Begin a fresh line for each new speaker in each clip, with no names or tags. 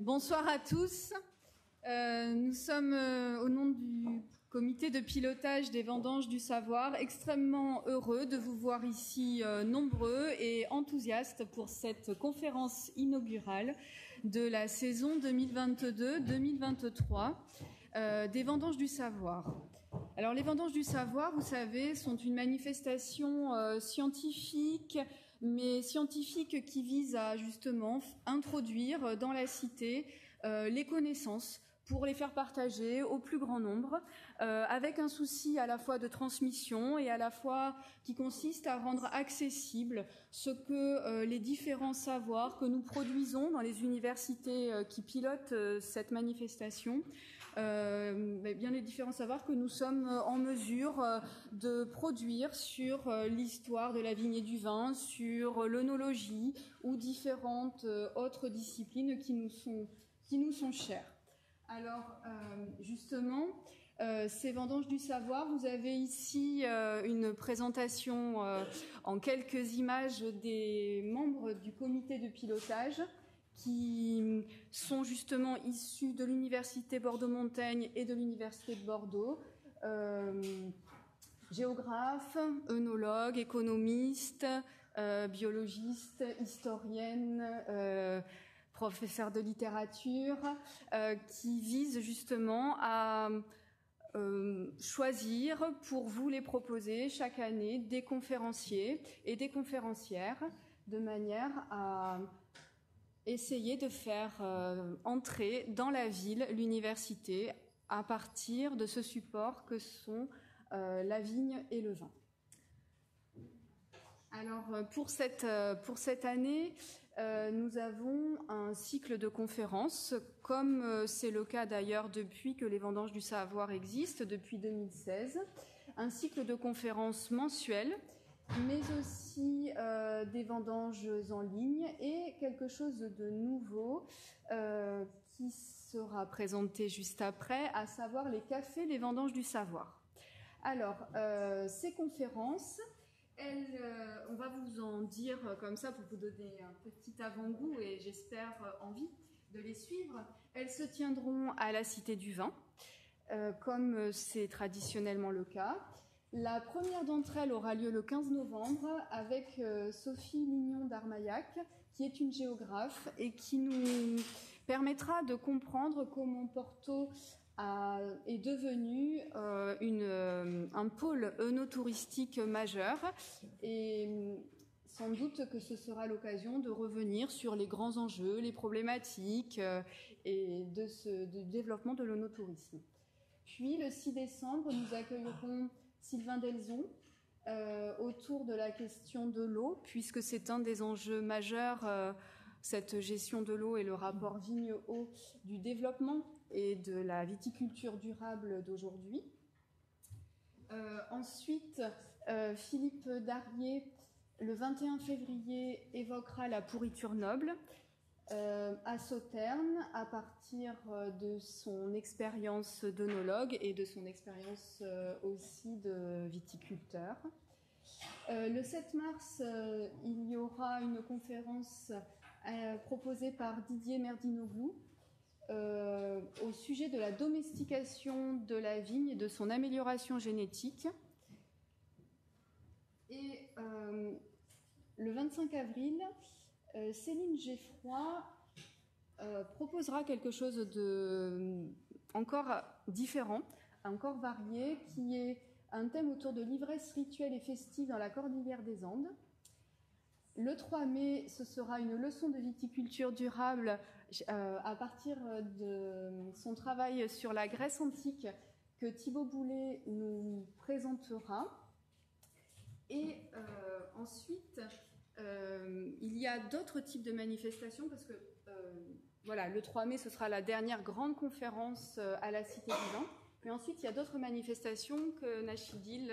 Bonsoir à tous. Euh, nous sommes euh, au nom du comité de pilotage des vendanges du savoir extrêmement heureux de vous voir ici euh, nombreux et enthousiastes pour cette conférence inaugurale de la saison 2022-2023 des vendanges du savoir. Alors les vendanges du savoir, vous savez, sont une manifestation scientifique mais scientifique qui vise à justement introduire dans la cité euh, les connaissances pour les faire partager au plus grand nombre, euh, avec un souci à la fois de transmission et à la fois qui consiste à rendre accessible ce que euh, les différents savoirs que nous produisons dans les universités qui pilotent cette manifestation euh, bien les différents savoirs que nous sommes euh, en mesure euh, de produire sur l'histoire de la vigne et du vin, sur l'œnologie ou différentes autres disciplines qui nous sont, qui nous sont chères. Alors, justement, ces vendanges du savoir, vous avez ici une présentation en quelques images des membres du comité de pilotage qui sont justement issus de l'université Bordeaux-Montaigne et de l'université de Bordeaux. Euh, géographes, œnologues, économistes, euh, biologistes, historiennes, euh, professeurs de littérature, qui visent justement à choisir pour vous les proposer chaque année des conférenciers et des conférencières de manière à essayer de faire euh, entrer dans la ville l'université à partir de ce support que sont euh, la vigne et le vin. Alors euh, pour cette, pour cette année, nous avons un cycle de conférences, comme c'est le cas d'ailleurs depuis que les vendanges du savoir existent, depuis 2016, un cycle de conférences mensuelles mais aussi euh, des vendanges en ligne et quelque chose de nouveau euh, qui sera présenté juste après, à savoir les cafés, les vendanges du savoir. Alors, euh, ces conférences, on va vous en dire comme ça pour vous donner un petit avant-goût et j'espère envie de les suivre. Elles se tiendront à la Cité du Vin, comme c'est traditionnellement le cas. La première d'entre elles aura lieu le 15 novembre avec euh, Sophie Lignon d'Armaillac, qui est une géographe et qui nous permettra de comprendre comment Porto est devenu euh, euh, un pôle œnotouristique majeur et sans doute que ce sera l'occasion de revenir sur les grands enjeux, les problématiques et de ce développement de l'œnotourisme. Puis le 6 décembre, nous accueillerons Sylvain Delzon euh, autour de la question de l'eau, puisque c'est un des enjeux majeurs, euh, cette gestion de l'eau et le rapport vigne-eau du développement et de la viticulture durable d'aujourd'hui. Euh, ensuite, Philippe Darier, le 21 février, évoquera la pourriture noble. Euh, à Sauternes à partir euh, de son expérience d'œnologue et de son expérience euh, aussi de viticulteur. le 7 mars, il y aura une conférence proposée par Didier Merdinoglou au sujet de la domestication de la vigne et de son amélioration génétique. Et le 25 avril, euh, Céline Geffroy euh, proposera quelque chose de encore différent, encore varié, qui est un thème autour de l'ivresse rituelle et festive dans la cordillère des Andes. Le 3 mai, ce sera une leçon de viticulture durable euh, à partir de son travail sur la Grèce antique que Thibaut Boulet nous présentera. Et ensuite, euh, il y a d'autres types de manifestations parce que euh, voilà, le 3 mai, ce sera la dernière grande conférence euh, à la Cité du. Mais ensuite, il y a d'autres manifestations que Nachidil,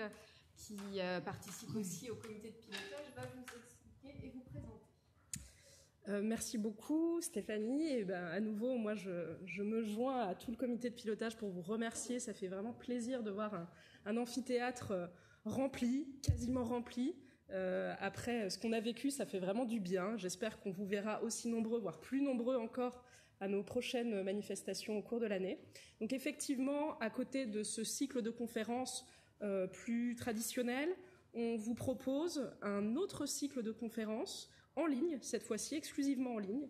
qui participe aussi au comité de pilotage, va vous expliquer et vous présenter.
merci beaucoup Stéphanie. Et ben, à nouveau, moi je, me joins à tout le comité de pilotage pour vous remercier. Ça fait vraiment plaisir de voir un amphithéâtre rempli, quasiment rempli. Après ce qu'on a vécu, ça fait vraiment du bien. J'espère qu'on vous verra aussi nombreux, voire plus nombreux encore, à nos prochaines manifestations au cours de l'année. Donc effectivement, à côté de ce cycle de conférences plus traditionnel, on vous propose un autre cycle de conférences en ligne, cette fois-ci exclusivement en ligne,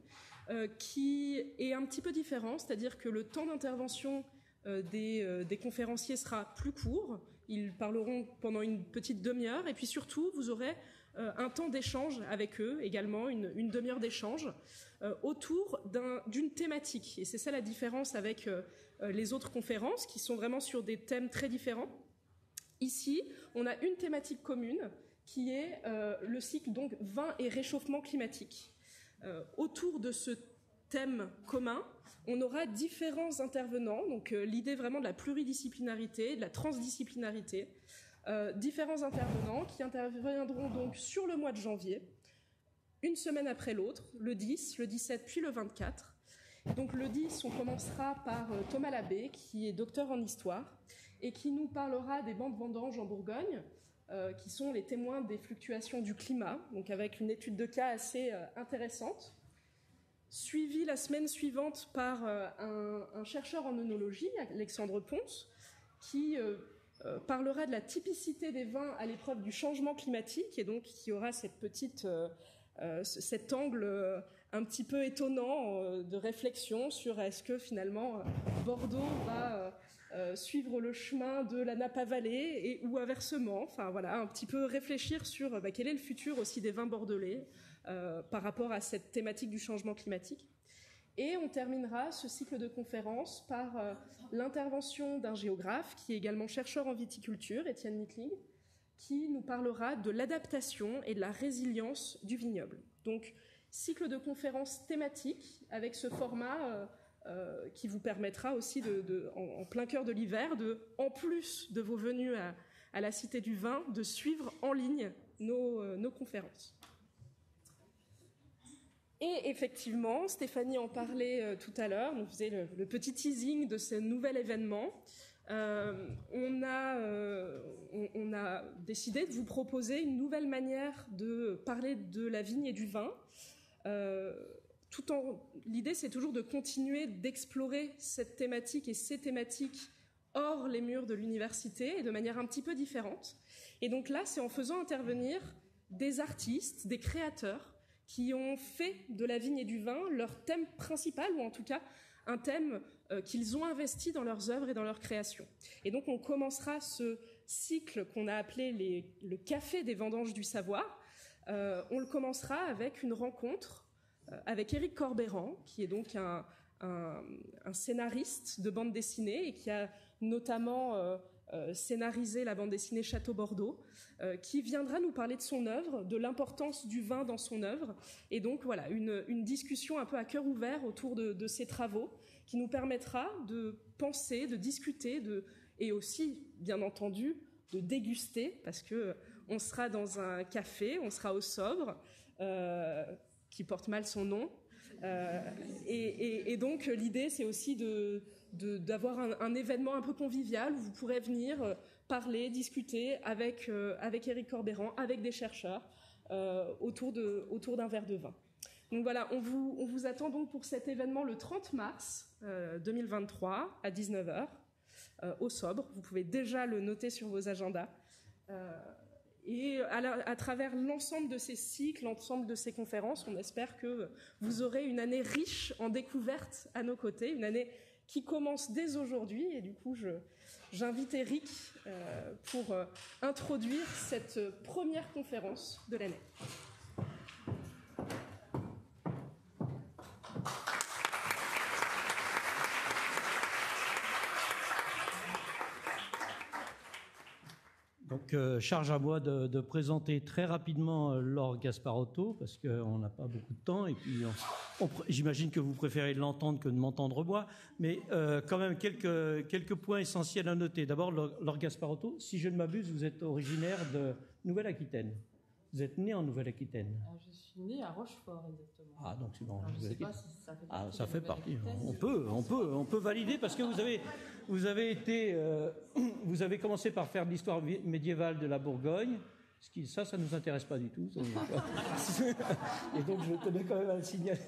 euh, qui est un petit peu différent, c'est-à-dire que le temps d'intervention euh, euh, des, conférenciers sera plus court, ils parleront pendant une petite demi-heure, et puis surtout, vous aurez un temps d'échange avec eux également, une, demi-heure d'échange, autour d'une thématique. Et c'est ça la différence avec les autres conférences, qui sont vraiment sur des thèmes très différents. Ici, on a une thématique commune, qui est le cycle donc vin et réchauffement climatique. Euh, autour de ce thème commun, on aura différents intervenants, donc euh, l'idée vraiment de la pluridisciplinarité, de la transdisciplinarité, euh, différents intervenants qui interviendront donc sur le mois de janvier, une semaine après l'autre, le 10, le 17 puis le 24. Donc le 10, on commencera par Thomas Labbé, qui est docteur en histoire, et qui nous parlera des bandes vendanges en Bourgogne, euh, qui sont les témoins des fluctuations du climat, donc avec une étude de cas assez euh, intéressante, suivi la semaine suivante par euh, un, chercheur en œnologie, Alexandre Ponce, qui parlera de la typicité des vins à l'épreuve du changement climatique, et donc qui aura cette petite, cet angle un petit peu étonnant de réflexion sur est-ce que finalement Bordeaux va euh, suivre le chemin de la Napa Valley et ou inversement. Enfin voilà, un petit peu réfléchir sur bah, quel est le futur aussi des vins bordelais euh, par rapport à cette thématique du changement climatique. Et on terminera ce cycle de conférences par euh, l'intervention d'un géographe qui est également chercheur en viticulture, Étienne Nittling, qui nous parlera de l'adaptation et de la résilience du vignoble. Donc, cycle de conférences thématiques avec ce format euh, qui vous permettra aussi, en, plein cœur de l'hiver, de, en plus de vos venues à, la Cité du Vin, de suivre en ligne nos, euh, conférences. Et effectivement, Stéphanie en parlait euh, tout à l'heure, nous faisait le, petit teasing de ce nouvel événement. on, a, on, a, décidé de vous proposer une nouvelle manière de parler de la vigne et du vin l'idée c'est toujours de continuer d'explorer cette thématique et ces thématiques hors les murs de l'université et de manière un petit peu différente. Et donc là, c'est en faisant intervenir des artistes, des créateurs qui ont fait de la vigne et du vin leur thème principal, ou en tout cas un thème euh, qu'ils ont investi dans leurs œuvres et dans leurs créations. Et donc on commencera ce cycle qu'on a appelé le Café des vendanges du savoir. Euh, on le commencera avec une rencontre euh, avec Éric Corbéran, qui est donc un, scénariste de bande dessinée et qui a notamment scénarisé la bande dessinée Château Bordeaux, qui viendra nous parler de son œuvre, de l'importance du vin dans son œuvre, et donc voilà une, discussion un peu à cœur ouvert autour de, ses travaux, qui nous permettra de penser, de discuter, de, et aussi, bien entendu, de déguster, parce que on sera dans un café, on sera au sobre qui porte mal son nom. Euh, et, donc l'idée, c'est aussi de, d'avoir un, événement un peu convivial où vous pourrez venir euh, parler, discuter avec, euh, avec Eric Corbéran, avec des chercheurs, autour, de, autour d'un verre de vin. Donc voilà, on vous, on vous attend donc pour cet événement le 30 mars 2023 à 19h au Sobre. Vous pouvez déjà le noter sur vos agendas. Et à, travers l'ensemble de ces cycles, l'ensemble de ces conférences, on espère que vous aurez une année riche en découvertes à nos côtés, une année qui commence dès aujourd'hui. Et du coup, j'invite Eric euh, pour euh, introduire cette première conférence de l'année.
Donc, euh, charge à moi de, présenter très rapidement euh, Laure Gasparotto, parce qu'on n'a pas beaucoup de temps, et puis j'imagine que vous préférez l'entendre que de m'entendre moi, mais euh, quand même quelques, quelques points essentiels à noter. D'abord, Laure Gasparotto, si je ne m'abuse, vous êtes originaire de Nouvelle-Aquitaine. Vous êtes né en Nouvelle-Aquitaine.
Je suis né à Rochefort, exactement.
Ah, donc c'est bon.
je ne sais pas si ça fait
partie. Ah, ça fait partie. On peut, on peut, on peut valider parce que vous avez, vous avez été, euh, vous avez commencé par faire l'histoire médiévale de la Bourgogne, Ce qui, ça, ça ne nous intéresse pas du tout. Et donc, je tenais quand même à le signaler.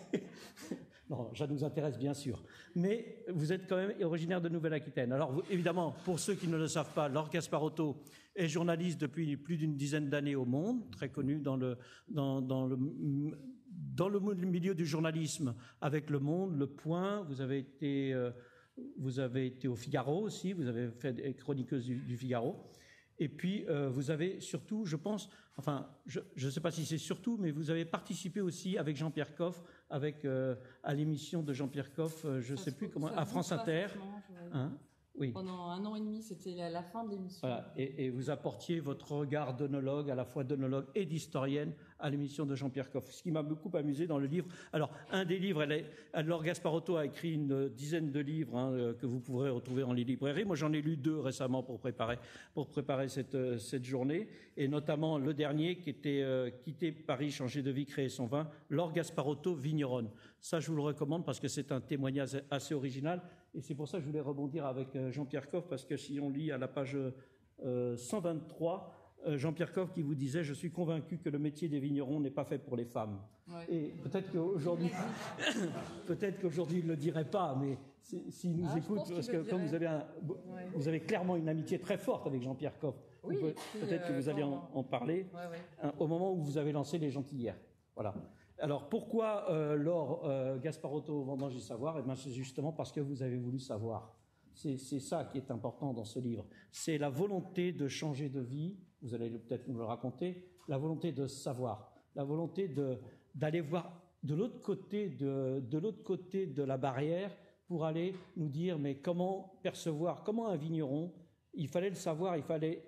Non, ça nous intéresse bien sûr. Mais vous êtes quand même originaire de Nouvelle-Aquitaine. Alors, évidemment, pour ceux qui ne le savent pas, Laure Gasparotto est journaliste depuis plus d'une dizaine d'années au monde, très connu dans le, dans, dans le dans le milieu du journalisme avec Le Monde, Le Point, vous avez été, euh, vous avez été au Figaro aussi, vous avez fait des chroniqueuses du, Figaro. Et puis, euh, vous avez surtout, je pense, enfin, je ne sais pas si c'est surtout, mais vous avez participé aussi avec Jean-Pierre Coff, avec, euh, à l'émission de Jean-Pierre Coff, je ne sais plus comment, à France Inter.
Hein pendant un an et demi, c'était la, fin de l'émission.
Voilà. Et, vous apportiez votre regard d'onologue, à la fois d'onologue et d'historienne, à l'émission de Jean-Pierre Coff. Ce qui m'a beaucoup amusé dans le livre. Alors, un des livres, elle est, Laure Gasparotto a écrit une dizaine de livres hein, euh, que vous pourrez retrouver en librairie. Moi, j'en ai lu deux récemment pour préparer, pour préparer cette, euh, cette journée. Et notamment le dernier qui était euh, Quitter Paris, changer de vie, créer son vin, Laure Gasparotto, vigneronne. Ça, je vous le recommande parce que c'est un témoignage assez original. Et c'est pour ça que je voulais rebondir avec euh, Jean-Pierre Coff, parce que si on lit à la page 123, euh, euh, Jean-Pierre Coff qui vous disait Je suis convaincu que le métier des vignerons n'est pas fait pour les femmes. Et peut-être qu'aujourd'hui, peut-être qu'aujourd'hui il ne le dirait pas, mais s'il nous ah, écoute, parce que comme vous avez, vous avez clairement une amitié très forte avec Jean-Pierre Coff, peut-être que vous allez en, parler hein, au moment où vous avez lancé les Gentilières. Voilà. Alors pourquoi euh, Laure euh, Gasparotto Vendange du savoir? Eh bien c'est justement parce que vous avez voulu savoir. C'est ça qui est important dans ce livre. C'est la volonté de changer de vie, vous allez peut-être nous le raconter, la volonté de savoir, la volonté d'aller voir de l'autre côté de, de l'autre côté de la barrière pour aller nous dire mais comment percevoir, comment un vigneron, il fallait le savoir, il fallait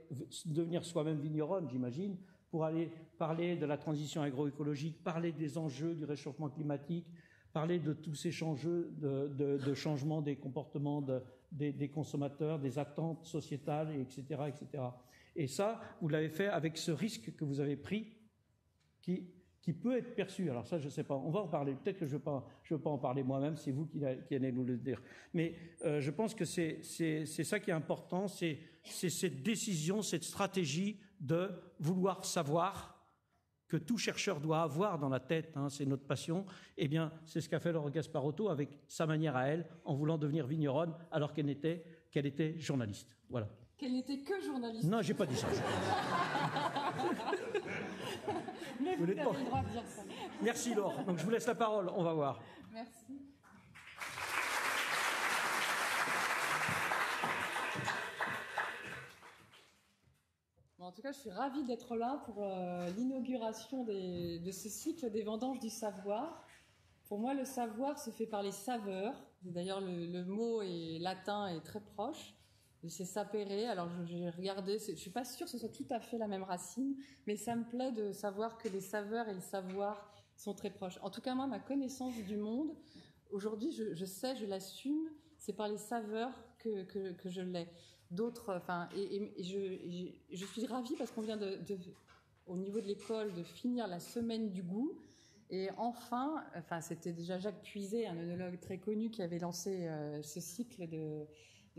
devenir soi-même vigneronne, j'imagine, pour aller parler de la transition agroécologique, parler des enjeux du réchauffement climatique, parler de tous ces enjeux de, changement des comportements des, consommateurs, des attentes sociétales, etc., etc. Et ça, vous l'avez fait avec ce risque que vous avez pris, qui, qui peut être perçu. Alors ça, je ne sais pas. On va en parler. Peut-être que je ne veux, pas, je veux pas en parler moi-même. C'est vous qui, allez nous le dire. Mais euh, je pense que c'est ça qui est important. C'est cette décision, cette stratégie de vouloir savoir que tout chercheur doit avoir dans la tête, hein, c'est notre passion, eh bien, c'est ce qu'a fait Laure Gasparotto avec sa manière à elle, en voulant devenir vigneronne, alors qu'elle était, qu'elle était journaliste. Voilà.
Qu'elle n'était que journaliste.
Non, j'ai pas dit ça.
Mais vous, avez le droit de dire ça.
Merci Laure. Donc je vous laisse la parole, on va voir.
Merci. En tout cas, je suis ravie d'être là pour euh, l'inauguration de ce cycle des vendanges du savoir. Pour moi, le savoir se fait par les saveurs. D'ailleurs, le, mot est latin est très proche. C'est sapere. Alors, j'ai regardé. Je suis pas sûre que ce soit tout à fait la même racine, mais ça me plaît de savoir que les saveurs et le savoir sont très proches. En tout cas, moi, ma connaissance du monde, aujourd'hui, je, sais, je l'assume, c'est par les saveurs que, je l'ai d'autres. Enfin, et, je, suis ravie parce qu'on vient de, au niveau de l'école, de finir la semaine du goût. Et enfin, enfin, c'était déjà Jacques Puiset, un œnologue très connu, qui avait lancé euh, ce cycle de,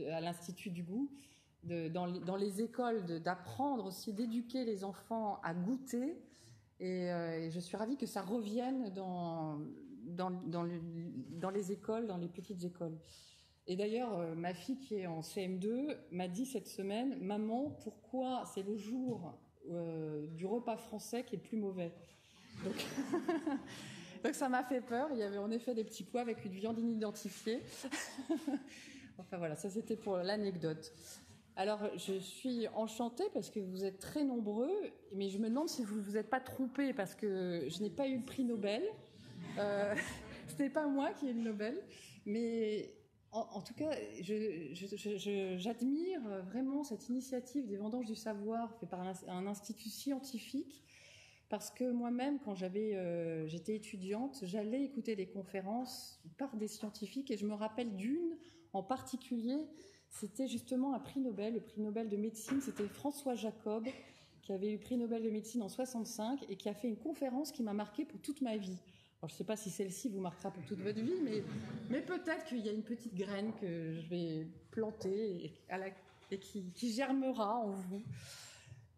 à l'Institut du goût, de, dans, les écoles, d'apprendre aussi, d'éduquer les enfants à goûter. Et, euh, je suis ravie que ça revienne dans, dans, dans les écoles, dans les petites écoles. Et d'ailleurs, euh, ma fille qui est en CM2 m'a dit cette semaine, maman, pourquoi c'est le jour euh, du repas français qui est le plus mauvais? Donc, ça m'a fait peur. Il y avait en effet des petits pois avec une viande inidentifiée. enfin voilà, ça c'était pour l'anecdote. Alors je suis enchantée parce que vous êtes très nombreux, mais je me demande si vous ne vous êtes pas trompés parce que je n'ai pas eu le prix Nobel. Euh, ce n'est pas moi qui ai le Nobel, mais en, tout cas, j'admire vraiment cette initiative des vendanges du savoir fait par un, institut scientifique, parce que moi-même, quand euh, j'étais étudiante, j'allais écouter des conférences par des scientifiques, et je me rappelle d'une en particulier, c'était justement un prix Nobel, le prix Nobel de médecine, c'était François Jacob, qui avait eu prix Nobel de médecine en 65 et qui a fait une conférence qui m'a marqué pour toute ma vie je ne sais pas si celle-ci vous marquera pour toute votre vie, mais, peut-être qu'il y a une petite graine que je vais planter et, qui, germera en vous.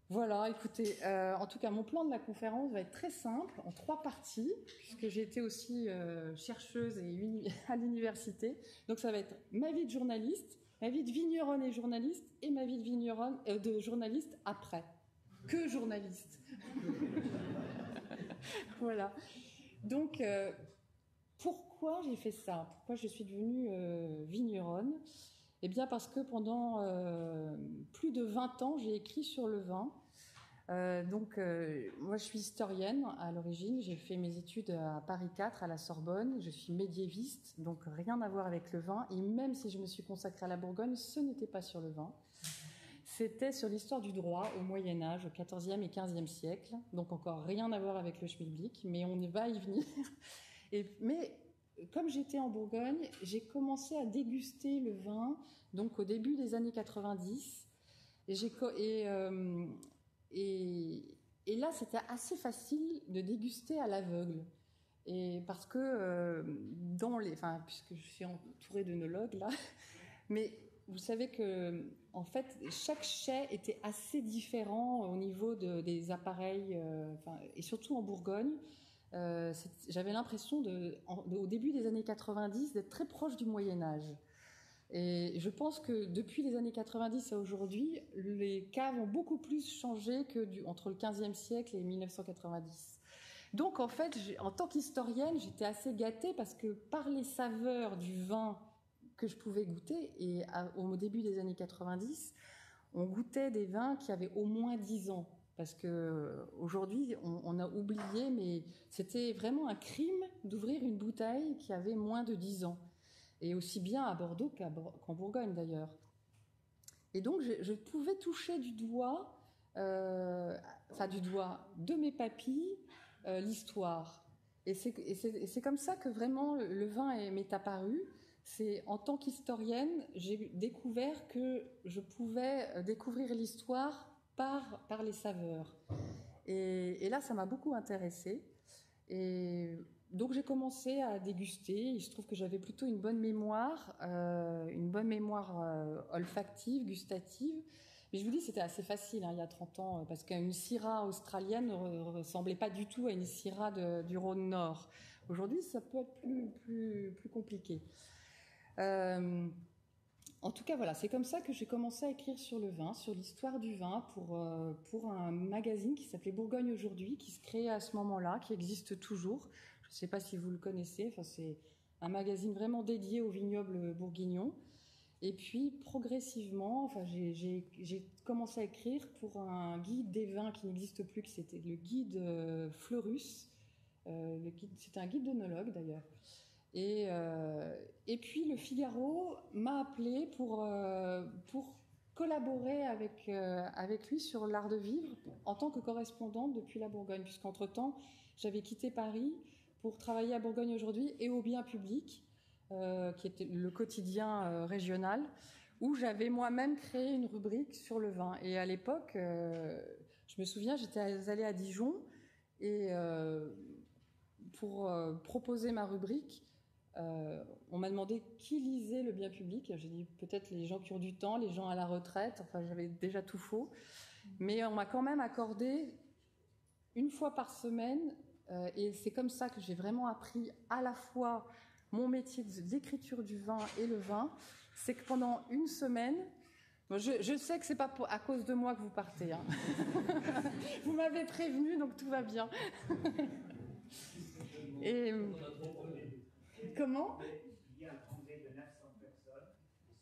Voilà, écoutez, euh, en tout cas, mon plan de la conférence va être très simple, en trois parties, puisque j'ai été aussi euh, chercheuse et à l'université. Donc ça va être ma vie de journaliste, ma vie de vigneronne et journaliste, et ma vie de vigneronne euh, de journaliste après. Que journaliste. voilà. Donc, pourquoi j'ai fait ça? Pourquoi je suis devenue vigneronne? Eh bien, parce que pendant plus de 20 ans, j'ai écrit sur le vin. Euh, donc, euh, moi, je suis historienne à l'origine. J'ai fait mes études à Paris 4, à la Sorbonne. Je suis médiéviste, donc rien à voir avec le vin. Et même si je me suis consacrée à la Bourgogne, ce n'était pas sur le vin. C'était sur l'histoire du droit au Moyen Âge, au XIVe et XVe siècle. Donc encore rien à voir avec le schmilblick, mais on va y venir. Mais comme j'étais en Bourgogne, j'ai commencé à déguster le vin donc au début des années 90. Et, j'ai, et, euh, et, là, c'était assez facile de déguster à l'aveugle. Parce que euh, dans les, puisque je suis entourée d'œnologues là, mais vous savez que en fait chaque chai était assez différent au niveau des appareils, euh, et surtout en Bourgogne. Euh, j'avais l'impression au début des années 90 d'être très proche du Moyen Âge. Et je pense que depuis les années 90 à aujourd'hui, les caves ont beaucoup plus changé que entre le 15e siècle et 1990. Donc en fait, en tant qu'historienne, j'étais assez gâtée parce que par les saveurs du vin que je pouvais goûter, et au début des années 90, on goûtait des vins qui avaient au moins 10 ans. Parce que aujourd'hui, on, on, a oublié, mais c'était vraiment un crime d'ouvrir une bouteille qui avait moins de 10 ans et aussi bien à Bordeaux qu'en Bourgogne d'ailleurs. Et donc je, pouvais toucher du doigt, euh, enfin du doigt de mes papilles, euh, l'histoire. Et c'est comme ça que vraiment le vin m'est apparu. C'est en tant qu'historienne, j'ai découvert que je pouvais euh, découvrir l'histoire par, les saveurs. Et, là, ça m'a beaucoup intéressée. Et donc j'ai commencé à déguster. Il se trouve que j'avais plutôt une bonne mémoire, euh, une bonne mémoire euh, olfactive, gustative. Mais je vous dis, c'était assez facile hein, il y a 30 ans, parce qu'une Syrah australienne ne ressemblait pas du tout à une Syrah du Rhône Nord. Aujourd'hui, ça peut être plus compliqué. En tout cas, voilà, c'est comme ça que j'ai commencé à écrire sur le vin, sur l'histoire du vin, pour, pour un magazine qui s'appelait Bourgogne aujourd'hui, qui se créait à ce moment-là, qui existe toujours. Je ne sais pas si vous le connaissez. Enfin, c'est un magazine vraiment dédié aux vignobles bourguignons. Et puis progressivement, enfin, j'ai commencé à écrire pour un guide des vins qui n'existe plus, qui c'était le guide euh, Fleurus. Euh, c'était un guide d'onologue d'ailleurs. Et, euh, et, puis le Figaro m'a appelé pour, pour collaborer avec, avec lui sur l'art de vivre en tant que correspondante depuis la Bourgogne, puisqu'entre-temps, j'avais quitté Paris pour travailler à Bourgogne aujourd'hui et au bien public, euh, qui était le quotidien euh, régional, où j'avais moi-même créé une rubrique sur le vin. Et à l'époque, euh, je me souviens, j'étais allée à Dijon et pour proposer ma rubrique, on m'a demandé qui lisait le bien public. J'ai dit peut-être les gens qui ont du temps, les gens à la retraite. Enfin, j'avais déjà tout faux. Mais on m'a quand même accordé une fois par semaine euh, et c'est comme ça que j'ai vraiment appris à la fois mon métier d'écriture du vin et le vin. C'est que pendant une semaine, je, sais que c'est pas à cause de moi que vous partez. Hein. vous m'avez prévenu, donc tout va bien. et comment Il y a un congrès de 900 personnes.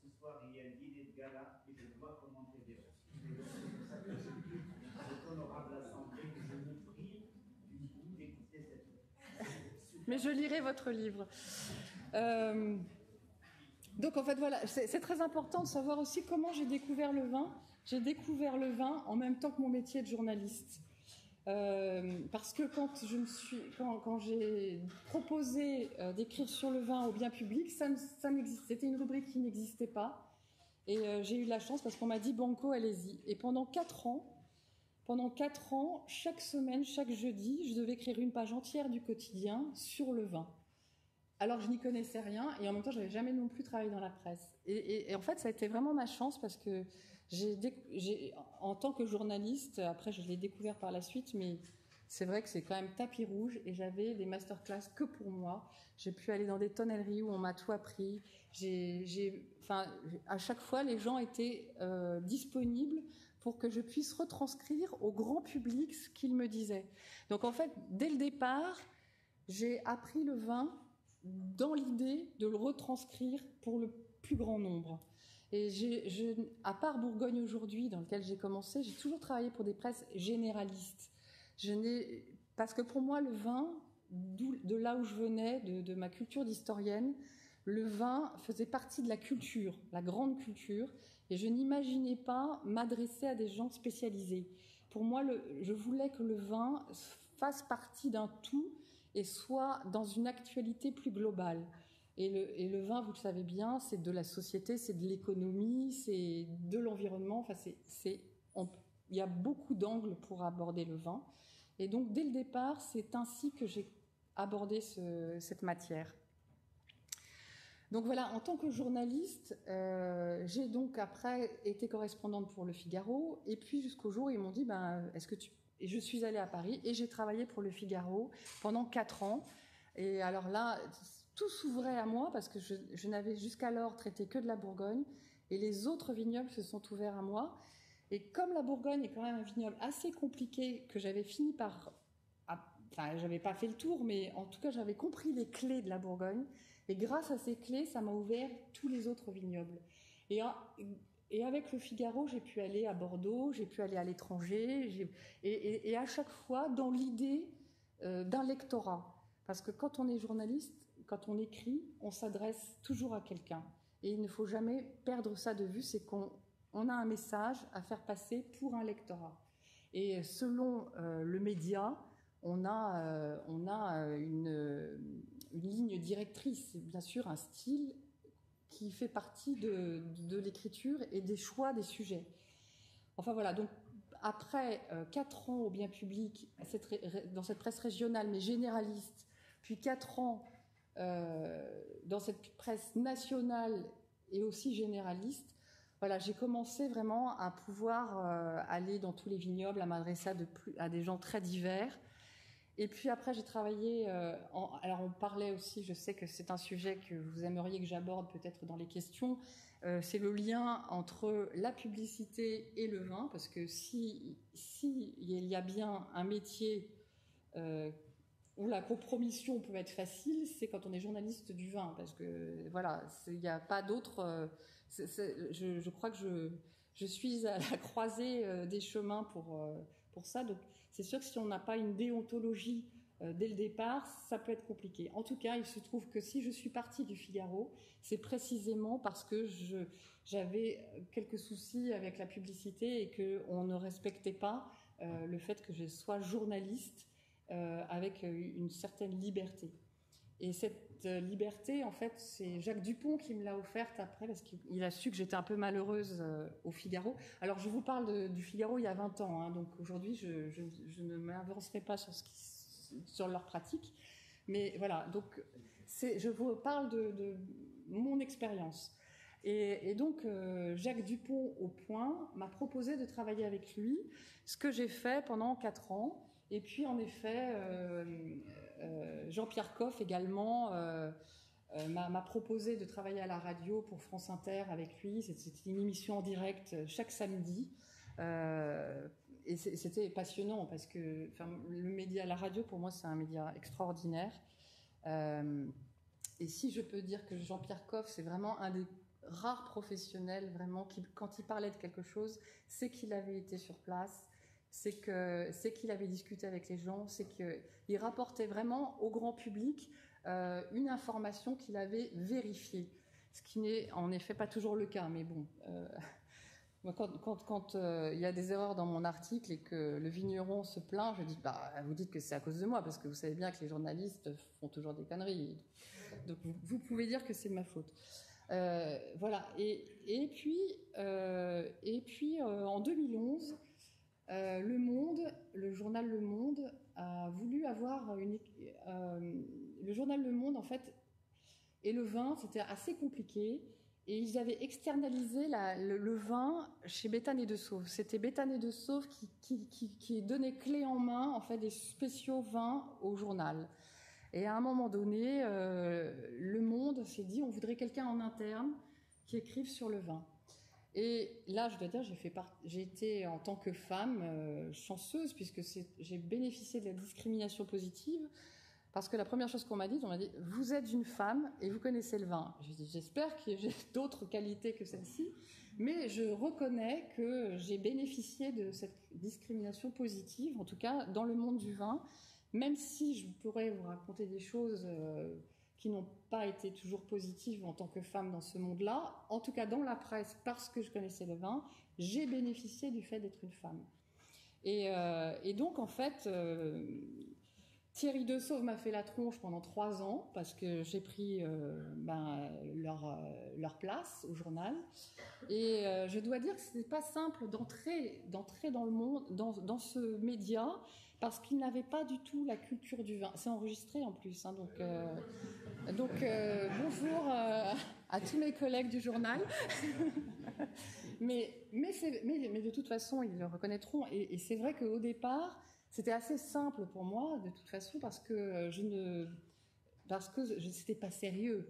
Ce soir, il y a un dîner de gala et je dois commenter des mais je lirai votre livre. Euh, donc en fait voilà, c'est très important de savoir aussi comment j'ai découvert le vin. J'ai découvert le vin en même temps que mon métier de journaliste. Euh, parce que quand je me suis, quand, j'ai proposé euh, d'écrire sur le vin au bien public, ça, ça C'était une rubrique qui n'existait pas. Et j'ai eu la chance parce qu'on m'a dit Banco, allez-y. Et pendant quatre ans, pendant quatre ans, chaque semaine, chaque jeudi, je devais écrire une page entière du quotidien sur le vin. Alors je n'y connaissais rien et en même temps j'avais jamais non plus travaillé dans la presse. Et, en fait ça a été vraiment ma chance parce que en tant que journaliste, après je l'ai découvert par la suite, mais c'est vrai que c'est quand même tapis rouge et j'avais des masterclass que pour moi. J'ai pu aller dans des tonnelleries où on m'a tout appris. J'ai, à chaque fois les gens étaient euh, disponibles pour que je puisse retranscrire au grand public ce qu'ils me disaient. Donc en fait, dès le départ, j'ai appris le vin dans l'idée de le retranscrire pour le plus grand nombre. Et à part Bourgogne aujourd'hui, dans lequel j'ai commencé, j'ai toujours travaillé pour des presses généralistes. Parce que pour moi, le vin, de là où je venais, de, ma culture d'historienne, le vin faisait partie de la culture, la grande culture, et je n'imaginais pas m'adresser à des gens spécialisés. Pour moi, je voulais que le vin fasse partie d'un tout et soit dans une actualité plus globale. Et le, vin, vous le savez bien, c'est de la société, c'est de l'économie, c'est de l'environnement. Enfin, c'est, il y a beaucoup d'angles pour aborder le vin. Et donc, dès le départ, c'est ainsi que j'ai abordé ce, cette matière. Donc voilà, en tant que journaliste, euh, j'ai donc après été correspondante pour Le Figaro, et puis jusqu'au jour où ils m'ont dit, ben, est-ce que tu... Et je suis allée à Paris et j'ai travaillé pour Le Figaro pendant quatre ans. Et alors là, tout s'ouvrait à moi parce que je, n'avais jusqu'alors traité que de la Bourgogne, et les autres vignobles se sont ouverts à moi. Et comme la Bourgogne est quand même un vignoble assez compliqué, que j'avais fini par... Enfin, j'avais pas fait le tour, mais en tout cas, j'avais compris les clés de la Bourgogne. Et grâce à ces clés, ça m'a ouvert tous les autres vignobles. Et, et avec le Figaro, j'ai pu aller à Bordeaux, j'ai pu aller à l'étranger, et, à chaque fois dans l'idée euh, d'un lectorat. Parce que quand on est journaliste, quand on écrit, on s'adresse toujours à quelqu'un. Et il ne faut jamais perdre ça de vue, c'est qu'on on a un message à faire passer pour un lectorat. Et selon euh, le média, on a, euh, une ligne directrice, bien sûr un style qui fait partie de, l'écriture et des choix des sujets. Enfin voilà, donc après euh, quatre ans au bien public dans cette presse régionale mais généraliste, puis quatre ans euh, dans cette presse nationale et aussi généraliste, voilà, j'ai commencé vraiment à pouvoir euh, aller dans tous les vignobles, à m'adresser à, des gens très divers. Et puis après, j'ai travaillé. Euh, alors, on parlait aussi, je sais que c'est un sujet que vous aimeriez que j'aborde peut-être dans les questions. Euh, c'est le lien entre la publicité et le vin, parce que si, si y a bien un métier euh, où la compromission peut être facile, c'est quand on est journaliste du vin, parce que voilà, il n'y a pas d'autre. Je, crois que je suis à la croisée des chemins pour pour ça. Donc, c'est sûr que si on n'a pas une déontologie euh, dès le départ, ça peut être compliqué. En tout cas, il se trouve que si je suis partie du Figaro, c'est précisément parce que j'avais quelques soucis avec la publicité et qu'on ne respectait pas euh, le fait que je sois journaliste euh, avec une certaine liberté. Et cette liberté, en fait, c'est Jacques Dupont qui me l'a offerte après, parce qu'il a su que j'étais un peu malheureuse euh, au Figaro. Alors, je vous parle du Figaro il y a 20 ans, hein, donc aujourd'hui, je, ne m'avancerai pas sur, leur pratique. Mais voilà, donc, je vous parle de, mon expérience. Et, donc, euh, Jacques Dupont, au point, m'a proposé de travailler avec lui, ce que j'ai fait pendant 4 ans. Et puis, en effet, euh, euh, Jean-Pierre Coff également euh, euh, m'a proposé de travailler à la radio pour France Inter avec lui. C'était une émission en direct chaque samedi. et c'était passionnant parce que le média, la radio, pour moi, c'est un média extraordinaire. et si je peux dire que Jean-Pierre Coff, c'est vraiment un des rares professionnels, vraiment, qui, quand il parlait de quelque chose, c'est qu'il avait été sur place, c'est que c'est qu'il avait discuté avec les gens, c'est qu'il rapportait vraiment au grand public euh, une information qu'il avait vérifiée, ce qui n'est en effet pas toujours le cas. Mais bon, euh, quand, euh, il y a des erreurs dans mon article et que le vigneron se plaint, je dis bah vous dites que c'est à cause de moi parce que vous savez bien que les journalistes font toujours des conneries. Donc vous, pouvez dire que c'est ma faute. voilà. Et, et puis et puis en 2011. Euh, le Monde, le journal Le Monde a voulu avoir une. Euh, le journal Le Monde, en fait, Et le vin, c'était assez compliqué. Et ils avaient externalisé le, vin chez Béthane de Sauve. C'était Béthane de Sauve qui, qui, donnait clé en main en fait des spéciaux vins au journal. Et à un moment donné, euh, Le Monde s'est dit on voudrait quelqu'un en interne qui écrive sur le vin. Et là, je dois dire, j'ai été en tant que femme euh, chanceuse puisque j'ai bénéficié de la discrimination positive parce que la première chose qu'on m'a dit, on m'a dit vous êtes une femme et vous connaissez le vin. J'ai dit j'espère que j'ai d'autres qualités que celle-ci, mais je reconnais que j'ai bénéficié de cette discrimination positive, en tout cas dans le monde du vin, même si je pourrais vous raconter des choses. Euh, qui n'ont pas été toujours positives en tant que femme dans ce monde-là. En tout cas, dans la presse, parce que je connaissais le vin, j'ai bénéficié du fait d'être une femme. Et, euh, donc, en fait, euh, Thierry De Sauve m'a fait la tronche pendant trois ans parce que j'ai pris euh, ben, leur, place au journal. Et je dois dire que ce n'était pas simple d'entrer, dans le monde, dans ce média, parce qu'ils n'avaient pas du tout la culture du vin. C'est enregistré en plus, hein, donc donc euh, bonjour euh, à tous mes collègues du journal. mais, de toute façon, ils le reconnaîtront. Et, c'est vrai qu'au départ, c'était assez simple pour moi, de toute façon, parce que je ne, parce que c'était pas sérieux.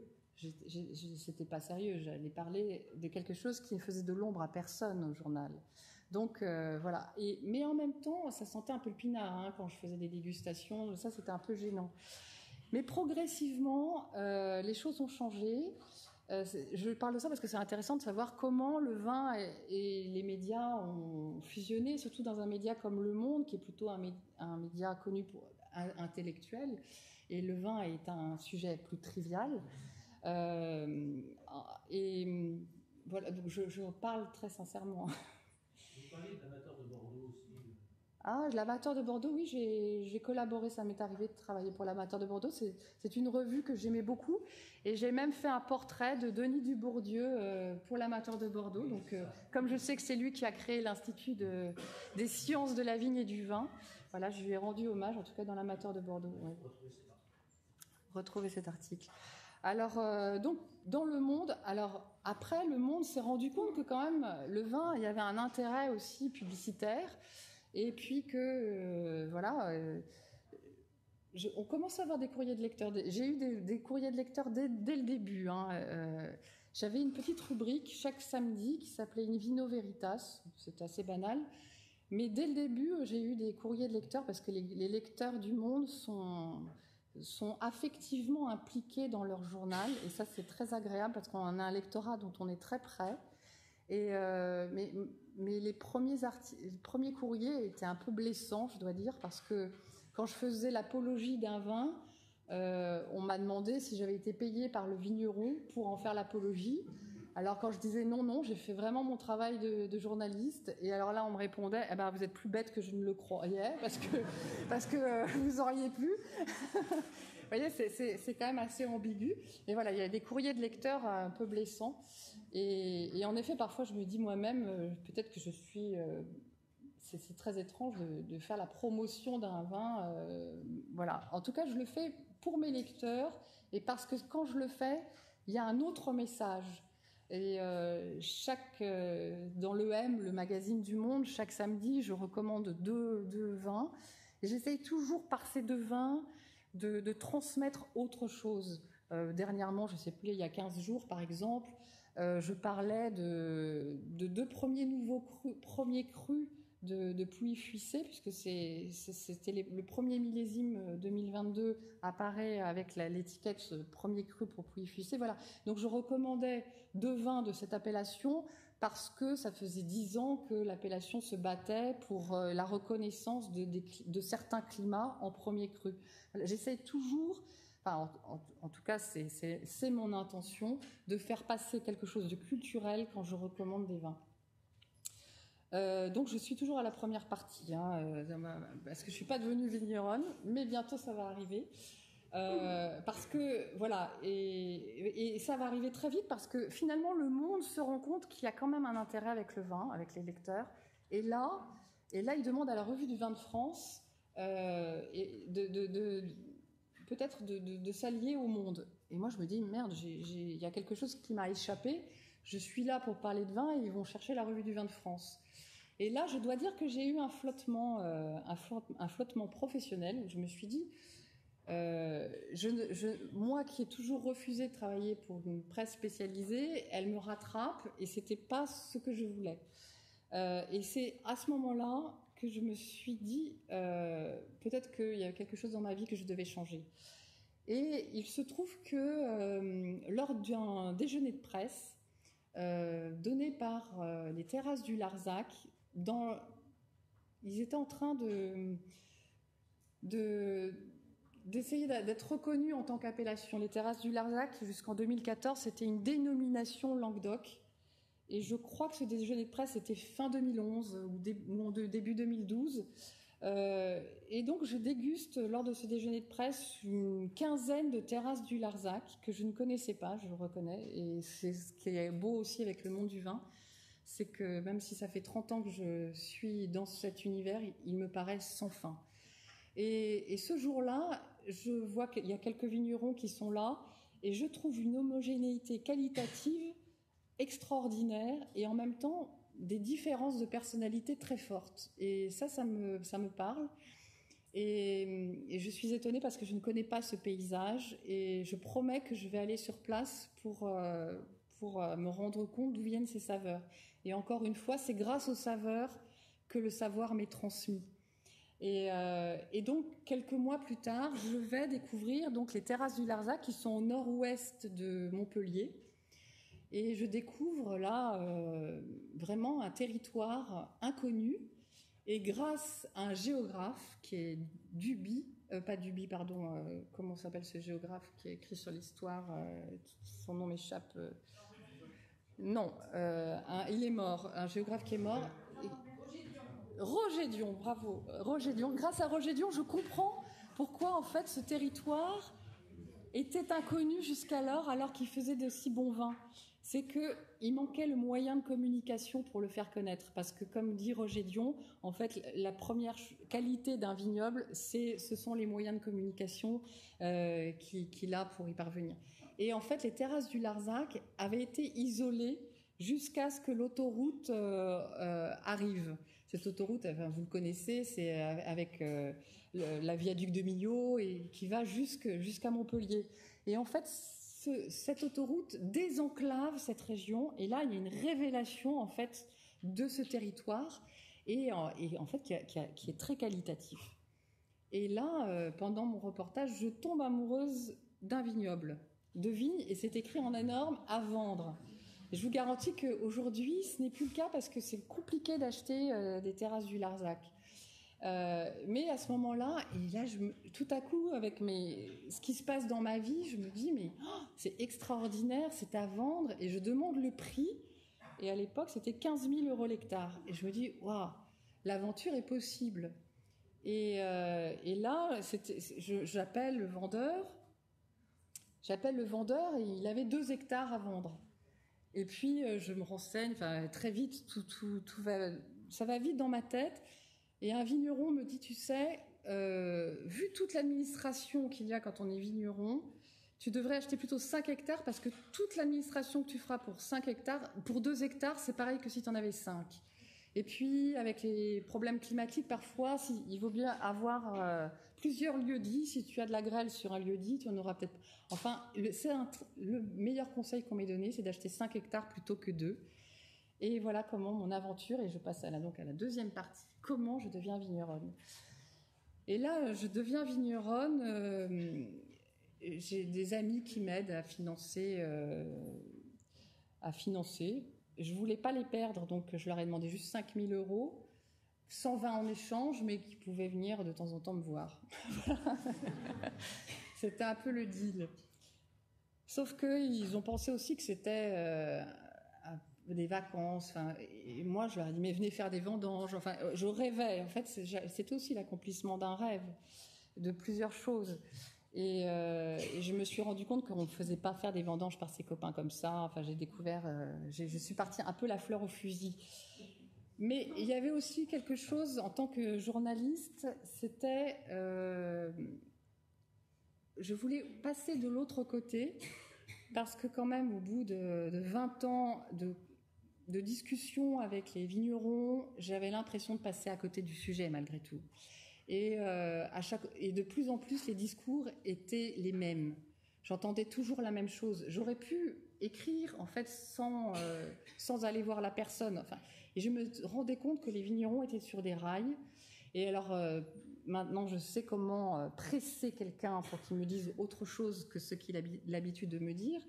C'était pas sérieux. J'allais parler de quelque chose qui ne faisait de l'ombre à personne au journal. Donc euh, voilà. Mais en même temps, ça sentait un peu le pinard hein, quand je faisais des dégustations. Ça, c'était un peu gênant. Mais progressivement, euh, les choses ont changé. Euh, je parle de ça parce que c'est intéressant de savoir comment le vin et, les médias ont fusionné, surtout dans un média comme Le Monde, qui est plutôt un, média connu pour intellectuel, et le vin est un sujet plus trivial. Et voilà, donc je, parle très sincèrement.
Parlez d'amateur de Bordeaux aussi.
Ah, l'amateur de Bordeaux, oui, j'ai collaboré, ça m'est arrivé de travailler pour l'amateur de Bordeaux. C'est une revue que j'aimais beaucoup. Et j'ai même fait un portrait de Denis Dubourdieu euh, pour l'amateur de Bordeaux. Donc, euh, comme je sais que c'est lui qui a créé l'Institut de, des sciences de la vigne et du vin, voilà, je lui ai rendu hommage, en tout cas dans l'amateur de Bordeaux. Retrouver cet article. Alors, euh, donc, dans le monde, alors après, le monde s'est rendu compte que quand même, le vin, il y avait un intérêt aussi publicitaire et puis que euh, voilà, euh, on commence à avoir des courriers de lecteurs. J'ai eu des, courriers de lecteurs dès, le début. Hein, j'avais une petite rubrique chaque samedi qui s'appelait In Vino Veritas. C'est assez banal. Mais dès le début, j'ai eu des courriers de lecteurs parce que les lecteurs du monde sont, sont affectivement impliqués dans leur journal. Et ça, c'est très agréable parce qu'on a un lectorat dont on est très près. Et, euh, mais, mais les, premiers premiers courriers étaient un peu blessants, je dois dire, parce que quand je faisais l'apologie d'un vin, euh, on m'a demandé si j'avais été payé par le vigneron pour en faire l'apologie. Alors quand je disais non, non, j'ai fait vraiment mon travail de, journaliste. Et alors là, on me répondait, eh ben, vous êtes plus bête que je ne le croyais, parce que, parce que euh, vous auriez pu. vous voyez, c'est quand même assez ambigu. Et voilà, il y a des courriers de lecteurs un peu blessants. Et, en effet, parfois, je me dis moi-même, euh, peut-être que je suis. Euh, c'est très étrange de, faire la promotion d'un vin. Euh, voilà. En tout cas, je le fais pour mes lecteurs et parce que quand je le fais, il y a un autre message. Et chaque, dans l'EM, le magazine du Monde, chaque samedi, je recommande deux, deux vins. J'essaye toujours par ces deux vins de, de transmettre autre chose. dernièrement, je ne sais plus, il y a 15 jours par exemple, euh, je parlais de, deux premiers nouveaux crus, premiers crus de, de pluie fuissée, puisque c'était le premier millésime 2022 euh, apparaît avec l'étiquette premier cru pour pluie fuissée. Voilà. Donc je recommandais deux vins de cette appellation parce que ça faisait dix ans que l'appellation se battait pour euh, la reconnaissance de, de, certains climats en premier cru. J'essaie toujours en, tout cas, c'est mon intention de faire passer quelque chose de culturel quand je recommande des vins. Euh, donc je suis toujours à la première partie, hein, euh, parce que je suis pas devenue vigneronne, mais bientôt ça va arriver. Euh, parce que voilà, et, ça va arriver très vite parce que finalement le monde se rend compte qu'il y a quand même un intérêt avec le vin, avec les lecteurs. Et là, et là, il demande à la Revue du vin de France de, peut-être de, s'allier au monde. Et moi, je me dis, merde, il y a quelque chose qui m'a échappé. Je suis là pour parler de vin et ils vont chercher la revue du vin de France. Et là, je dois dire que j'ai eu un flottement, euh, un, flottement professionnel je me suis dit, euh, moi qui ai toujours refusé de travailler pour une presse spécialisée, elle me rattrape et c'était pas ce que je voulais. Euh, et c'est à ce moment-là que je me suis dit, peut-être qu'il y a quelque chose dans ma vie que je devais changer. Et il se trouve que lors d'un déjeuner de presse, donné par les terrasses du Larzac, ils étaient en train de, d'essayer d'être reconnus en tant qu'appellation. Les terrasses du Larzac, jusqu'en 2014, c'était une dénomination Languedoc. Et je crois que ce déjeuner de presse était fin 2011 ou, début 2012. Euh, et donc, je déguste lors de ce déjeuner de presse une quinzaine de terrasses du Larzac que je ne connaissais pas, je le reconnais. Et c'est ce qui est beau aussi avec le monde du vin c'est que même si ça fait 30 ans que je suis dans cet univers, il me paraît sans fin. Et, ce jour-là, je vois qu'il y a quelques vignerons qui sont là, et je trouve une homogénéité qualitative extraordinaire, et en même temps des différences de personnalité très fortes. Et ça, ça me, ça me parle. Et, je suis étonnée parce que je ne connais pas ce paysage, et je promets que je vais aller sur place pour, euh, pour euh, me rendre compte d'où viennent ces saveurs. Et encore une fois, c'est grâce aux saveurs que le savoir m'est transmis. Euh, et, donc, quelques mois plus tard, je vais découvrir donc les terrasses du Larzac qui sont au nord-ouest de Montpellier. Et je découvre là euh, vraiment un territoire inconnu. Et grâce à un géographe qui est Duby, euh, pas Duby, pardon, comment s'appelle ce géographe qui a écrit sur l'histoire Son nom m'échappe. Non, euh, il est mort, un géographe qui est mort. Roger Dion, bravo. Roger Dion. Grâce à Roger Dion, je comprends pourquoi en fait ce territoire était inconnu jusqu'alors alors qu'il faisait de si bons vins. C'est qu'il manquait le moyen de communication pour le faire connaître. Parce que comme dit Roger Dion, en fait, la première qualité d'un vignoble, c'est, ce sont les moyens de communication euh, qu'il a pour y parvenir. Et en fait, les terrasses du Larzac avaient été isolées jusqu'à ce que l'autoroute euh, euh, arrive. Cette autoroute, vous le connaissez, c'est avec la viaduc de Millau et qui va jusqu'à Montpellier. Et en fait, cette autoroute désenclave cette région. Et là, il y a une révélation en fait de ce territoire et, en fait qui, est très qualitatif. Et là, pendant mon reportage, je tombe amoureuse d'un vignoble de vigne et c'est écrit en énorme à vendre. je vous garantis qu'aujourd'hui, ce n'est plus le cas parce que c'est compliqué d'acheter euh, des terrasses du Larzac. Euh, mais à ce moment-là, et là, tout à coup, avec ce qui se passe dans ma vie, je me dis, mais oh, c'est extraordinaire, c'est à vendre, et je demande le prix. Et à l'époque, c'était 15 000 euros l'hectare. Et je me dis, waouh, l'aventure est possible. Et, euh, là, j'appelle le vendeur, J'appelle le vendeur et il avait deux hectares à vendre. Et puis euh, je me renseigne, enfin très vite, tout, tout, tout va, ça va vite dans ma tête. Et un vigneron me dit, tu sais, euh, vu toute l'administration qu'il y a quand on est vigneron, tu devrais acheter plutôt 5 hectares parce que toute l'administration que tu feras pour 5 hectares, pour 2 hectares, c'est pareil que si tu en avais 5. Et puis, avec les problèmes climatiques, parfois, il vaut bien avoir euh, plusieurs lieux dits. Si tu as de la grêle sur un lieu dit, tu en auras peut-être. Enfin, c'est le meilleur conseil qu'on m'ait donné, c'est d'acheter 5 hectares plutôt que 2. Et voilà comment mon aventure, et je passe à la, donc à la deuxième partie, comment je deviens vigneronne. Et là, je deviens vigneronne. Euh, j'ai des amis qui m'aident à financer, euh, à financer. Je voulais pas les perdre, donc je leur ai demandé juste 5000 euros. 120 en échange, mais qui pouvaient venir de temps en temps me voir. c'était un peu le deal. Sauf qu'ils ont pensé aussi que c'était euh, des vacances. et moi, je leur ai dit, mais venez faire des vendanges. Enfin, je rêvais. En fait, c'était aussi l'accomplissement d'un rêve, de plusieurs choses. Et, euh, je me suis rendu compte qu'on ne faisait pas faire des vendanges par ses copains comme ça. Enfin, j'ai découvert, euh, je suis partie un peu la fleur au fusil. Mais il y avait aussi quelque chose en tant que journaliste, c'était euh, je voulais passer de l'autre côté parce que quand même, au bout de, 20 ans de, de discussion avec les vignerons, j'avais l'impression de passer à côté du sujet malgré tout. Et, euh, à chaque, et de plus en plus, les discours étaient les mêmes. J'entendais toujours la même chose. J'aurais pu écrire en fait sans, euh, sans aller voir la personne. Enfin, et je me rendais compte que les vignerons étaient sur des rails. Et alors, euh, maintenant, je sais comment presser quelqu'un pour qu'il me dise autre chose que ce qu'il a l'habitude de me dire.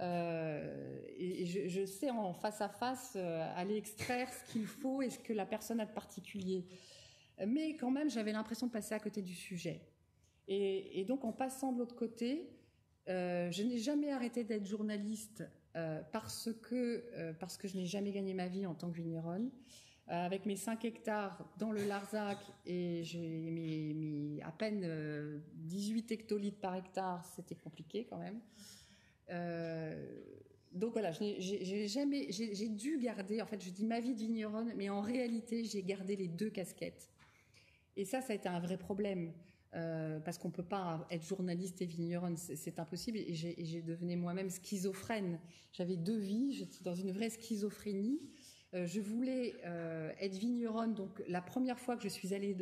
Euh, et, je, sais en face à face aller extraire ce qu'il faut et ce que la personne a de particulier. Mais quand même, j'avais l'impression de passer à côté du sujet. Et, donc, en passant de l'autre côté, je n'ai jamais arrêté d'être journaliste parce que parce que je n'ai jamais gagné ma vie en tant que vigneronne. Euh, avec mes 5 hectares dans le Larzac et j'ai mis, à peine 18 euh, hectolitres par hectare, c'était compliqué quand même. Euh, donc voilà, j'ai jamais, j'ai dû garder, en fait, je dis ma vie de vigneronne, mais en réalité, j'ai gardé les deux casquettes. Et ça, ça a été un vrai problème. parce qu'on peut pas être journaliste et vigneronne, c'est impossible. Et j'ai devenu moi-même schizophrène. J'avais deux vies, j'étais dans une vraie schizophrénie. Euh, je voulais euh, être vigneronne, donc la première fois que je suis allée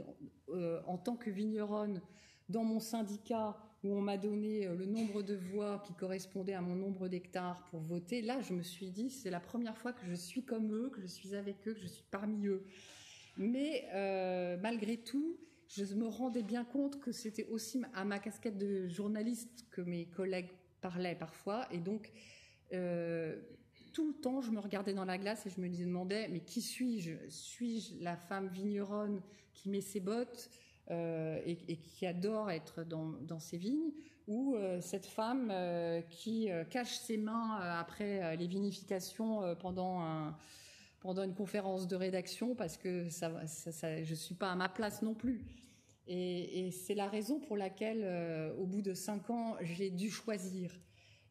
euh, en tant que vigneronne dans mon syndicat où on m'a donné le nombre de voix qui correspondait à mon nombre d'hectares pour voter, là je me suis dit c'est la première fois que je suis comme eux, que je suis avec eux, que je suis parmi eux. Mais malgré tout, je me rendais bien compte que c'était aussi à ma casquette de journaliste que mes collègues parlaient parfois, et donc tout le temps, je me regardais dans la glace et je me demandais, mais qui suis-je? Suis-je la femme vigneronne qui met ses bottes? Euh, et, qui adore être dans, ses vignes ou euh, cette femme euh, qui cache ses mains après les vinifications pendant pendant une conférence de rédaction parce que ça, ça, je suis pas à ma place non plus. Et, c'est la raison pour laquelle, au bout de cinq ans, j'ai dû choisir.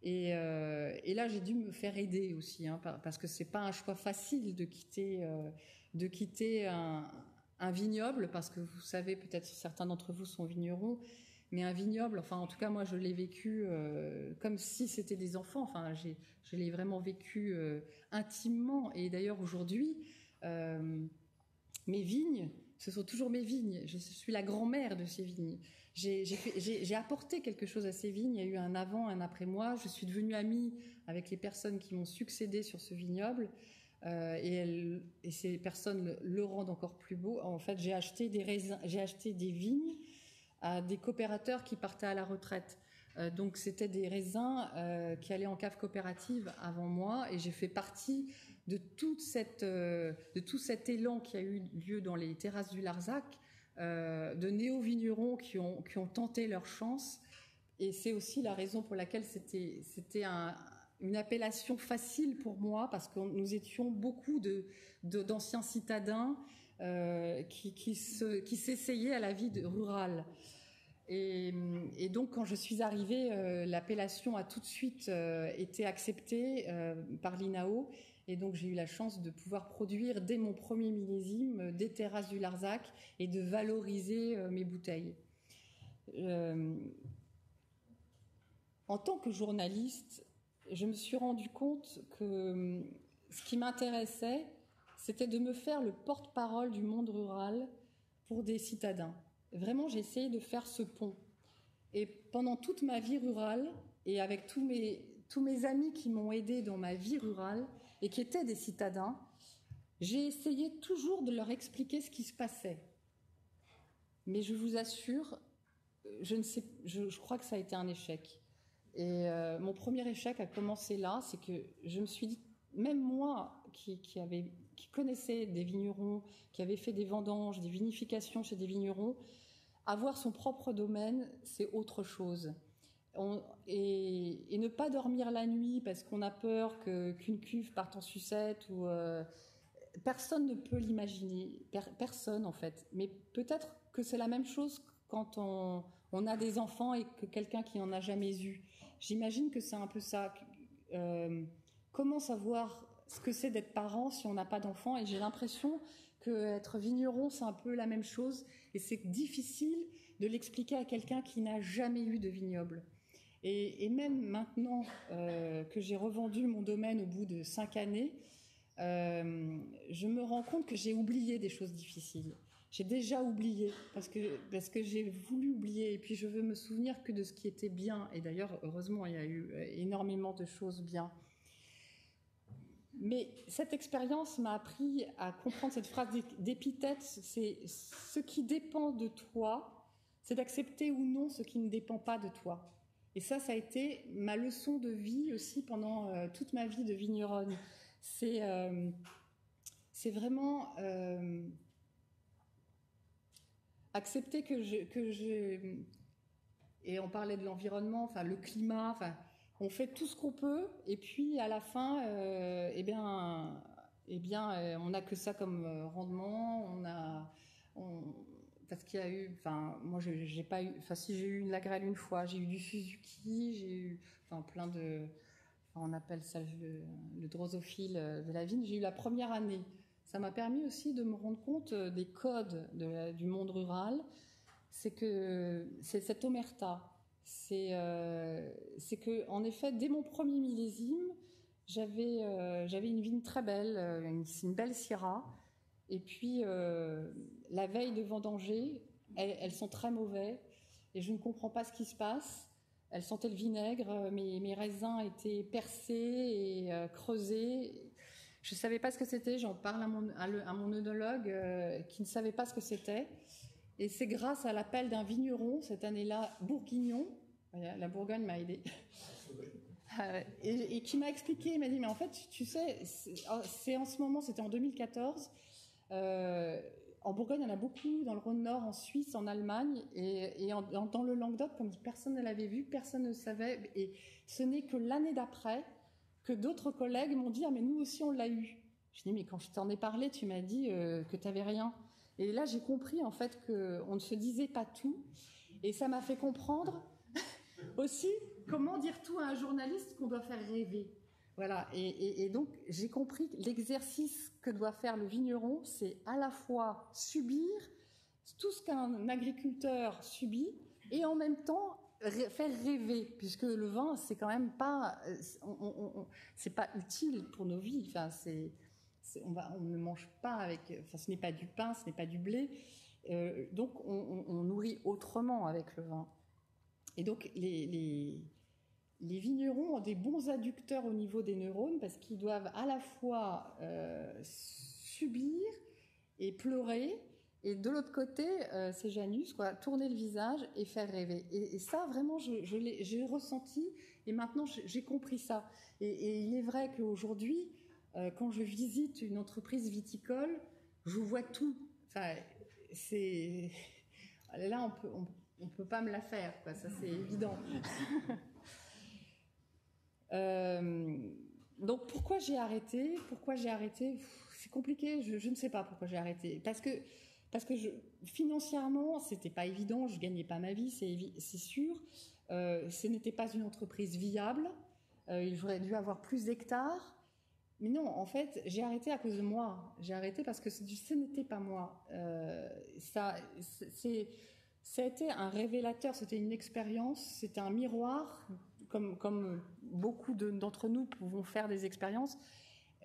Et, là, j'ai dû me faire aider aussi, hein, parce que c'est pas un choix facile de quitter, de quitter un, vignoble, parce que vous savez, peut-être certains d'entre vous sont vignerons, mais un vignoble, enfin, en tout cas, moi, je l'ai vécu euh, comme si c'était des enfants. Enfin, je l'ai vraiment vécu intimement. Et d'ailleurs, aujourd'hui, mes vignes, ce sont toujours mes vignes. Je suis la grand-mère de ces vignes j'ai apporté quelque chose à ces vignes. Il y a eu un avant, un après moi. Je suis devenue amie avec les personnes qui m'ont succédé sur ce vignoble. Euh, et, ces personnes le, rendent encore plus beau. En fait, j'ai acheté des raisins, vignes à des coopérateurs qui partaient à la retraite. Euh, donc, c'était des raisins euh, qui allaient en cave coopérative avant moi, et j'ai fait partie de tout cet élan qui a eu lieu dans les terrasses du Larzac de néo-vignerons qui ont, qui ont tenté leur chance. Et c'est aussi la raison pour laquelle c'était, c'était une appellation facile pour moi, parce que nous étions beaucoup de, d'anciens citadins euh, qui, qui, se, qui s'essayaient à la vie rurale. Et, donc, quand je suis arrivée, euh, l'appellation a tout de suite été acceptée par l'INAO. Et donc j'ai eu la chance de pouvoir produire dès mon premier millésime euh, des terrasses du Larzac et de valoriser euh, mes bouteilles. Euh, en tant que journaliste, je me suis rendu compte que ce qui m'intéressait, c'était de me faire le porte-parole du monde rural pour des citadins. Vraiment, j'ai essayé de faire ce pont. Et pendant toute ma vie rurale, et avec tous mes, tous mes amis qui m'ont aidé dans ma vie rurale, et qui étaient des citadins, j'ai essayé toujours de leur expliquer ce qui se passait. Mais je vous assure, je, ne sais, je, crois que ça a été un échec. Et euh, mon premier échec a commencé là, c'est que je me suis dit, même moi qui, connaissais des vignerons, qui avait fait des vendanges, des vinifications chez des vignerons, avoir son propre domaine, c'est autre chose et, ne pas dormir la nuit parce qu'on a peur qu'une cuve parte en sucette ou euh, personne ne peut l'imaginer, personne en fait. Mais peut-être que c'est la même chose quand on, a des enfants et que quelqu'un qui n'en a jamais eu. J'imagine que c'est un peu ça. Euh, comment savoir ce que c'est d'être parent si on n'a pas d'enfants Et j'ai l'impression que être vigneron c'est un peu la même chose et c'est difficile de l'expliquer à quelqu'un qui n'a jamais eu de vignoble. Et, même maintenant euh, que j'ai revendu mon domaine au bout de cinq années, euh, je me rends compte que j'ai oublié des choses difficiles. J'ai déjà oublié parce que parce que j'ai voulu oublier et puis je veux me souvenir que de ce qui était bien. Et d'ailleurs, heureusement, il y a eu énormément de choses bien. Mais cette expérience m'a appris à comprendre cette phrase d'épithète, c'est ce qui dépend de toi, c'est d'accepter ou non ce qui ne dépend pas de toi. Et ça, ça a été ma leçon de vie aussi pendant euh, toute ma vie de vigneronne. C'est euh, vraiment euh, accepter que je, que. Et on parlait de l'environnement, enfin le climat, enfin on fait tout ce qu'on peut, et puis à la fin, euh, eh bien, eh bien, euh, on n'a que ça comme euh, rendement. On a, parce qu'il y a eu, enfin, moi, j'ai pas eu, enfin, si j'ai eu une Lagrelle une fois, j'ai eu du Suzuki, j'ai eu, enfin, plein de, on appelle ça le, drosophile de la vigne. J'ai eu la première année. Ça m'a permis aussi de me rendre compte des codes du monde rural. C'est que c'est cette omerta euh, c'est que, en effet, dès mon premier millésime, j'avais euh, une vigne très belle, euh, une, une belle Syrah. Et puis, la veille de vendanger, elles, sont très mauvais et je ne comprends pas ce qui se passe. Elles sentaient le vinaigre, mes, mes raisins étaient percés et creusés. Je ne savais pas ce que c'était. J'en parle à mon, à, mon œnologue qui ne savait pas ce que c'était. Et c'est grâce à l'appel d'un vigneron, cette année-là, bourguignon, la Bourgogne m'a aidé. Ah et, qui m'a expliqué, il m'a dit, mais en fait, tu sais, c'est en ce moment, c'était en 2014. Euh, en Bourgogne, il y en a beaucoup, dans le Rhône-Nord, en Suisse, en Allemagne, et, dans le Languedoc, comme personne ne l'avait vu, personne ne savait. Et ce n'est que l'année d'après que d'autres collègues m'ont dit, ah mais nous aussi on l'a eu. Je dis, mais quand je t'en ai parlé, tu m'as dit euh, que tu n'avais rien. Et là, j'ai compris en fait qu'on ne se disait pas tout. Et ça m'a fait comprendre aussi comment dire tout à un journaliste qu'on doit faire rêver. Voilà, et, donc j'ai compris que l'exercice que doit faire le vigneron, c'est à la fois subir tout ce qu'un agriculteur subit et en même temps faire rêver, puisque le vin, c'est quand même pas, c'est pas utile pour nos vies. Enfin, c'est, on, va, on ne mange pas avec, enfin, ce n'est pas du pain, ce n'est pas du blé, euh, donc on, nourrit autrement avec le vin. Et donc, les, vignerons ont des bons adducteurs au niveau des neurones parce qu'ils doivent à la fois euh, subir et pleurer, et de l'autre côté, euh, c'est Janus, quoi, tourner le visage et faire rêver. Et, ça, vraiment, je, je l'ai ressenti, et maintenant, j'ai compris ça. Et, il est vrai qu'aujourd'hui, euh, quand je visite une entreprise viticole, je vois tout. Enfin, c'est là, on peut, on peut pas me la faire, quoi, ça c'est évident. Euh, donc pourquoi j'ai arrêté? Pourquoi j'ai arrêté? C'est compliqué, je, ne sais pas pourquoi j'ai arrêté. Parce que parce que je, financièrement, c'était pas évident, je gagnais pas ma vie, c'est sûr. Euh, ce n'était pas une entreprise viable. Euh, il aurait dû avoir plus d'hectares. Mais non, en fait, j'ai arrêté à cause de moi. J'ai arrêté parce que ce n'était pas moi. ça, c'est ça a été un révélateur, c'était une expérience, c'était un miroir, comme, comme beaucoup d'entre nous pouvons faire des expériences.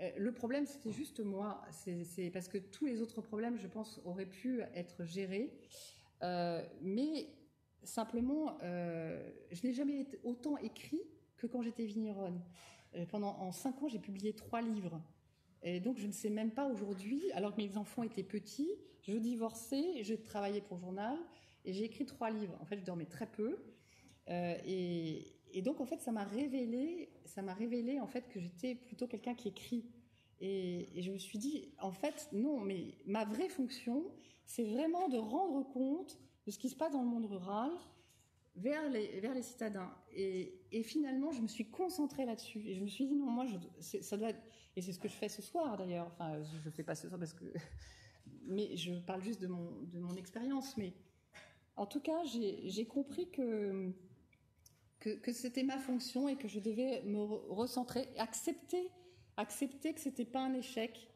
Euh, le problème, c'était juste moi. C'est parce que tous les autres problèmes, je pense, auraient pu être gérés. Euh, mais simplement, euh, je n'ai jamais autant écrit que quand j'étais vigneronne. pendant en cinq ans, j'ai publié trois livres. Et donc, je ne sais même pas aujourd'hui, alors que mes enfants étaient petits, je divorçais, je travaillais pour journal, et j'ai écrit trois livres. En fait, je dormais très peu. Et, donc, en fait, ça m'a révélé, ça m'a révélé en fait que j'étais plutôt quelqu'un qui écrit. Et, je me suis dit, en fait, non, mais ma vraie fonction, c'est vraiment de rendre compte de ce qui se passe dans le monde rural vers les, citadins. Et, finalement, je me suis concentrée là-dessus. Et je me suis dit, non, moi, ça doit être, et c'est ce que je fais ce soir d'ailleurs. Enfin, je ne fais pas ce soir parce que, mais je parle juste de mon expérience. Mais en tout cas, j'ai compris que, que, c'était ma fonction et que je devais me recentrer, accepter, accepter que c'était pas un échec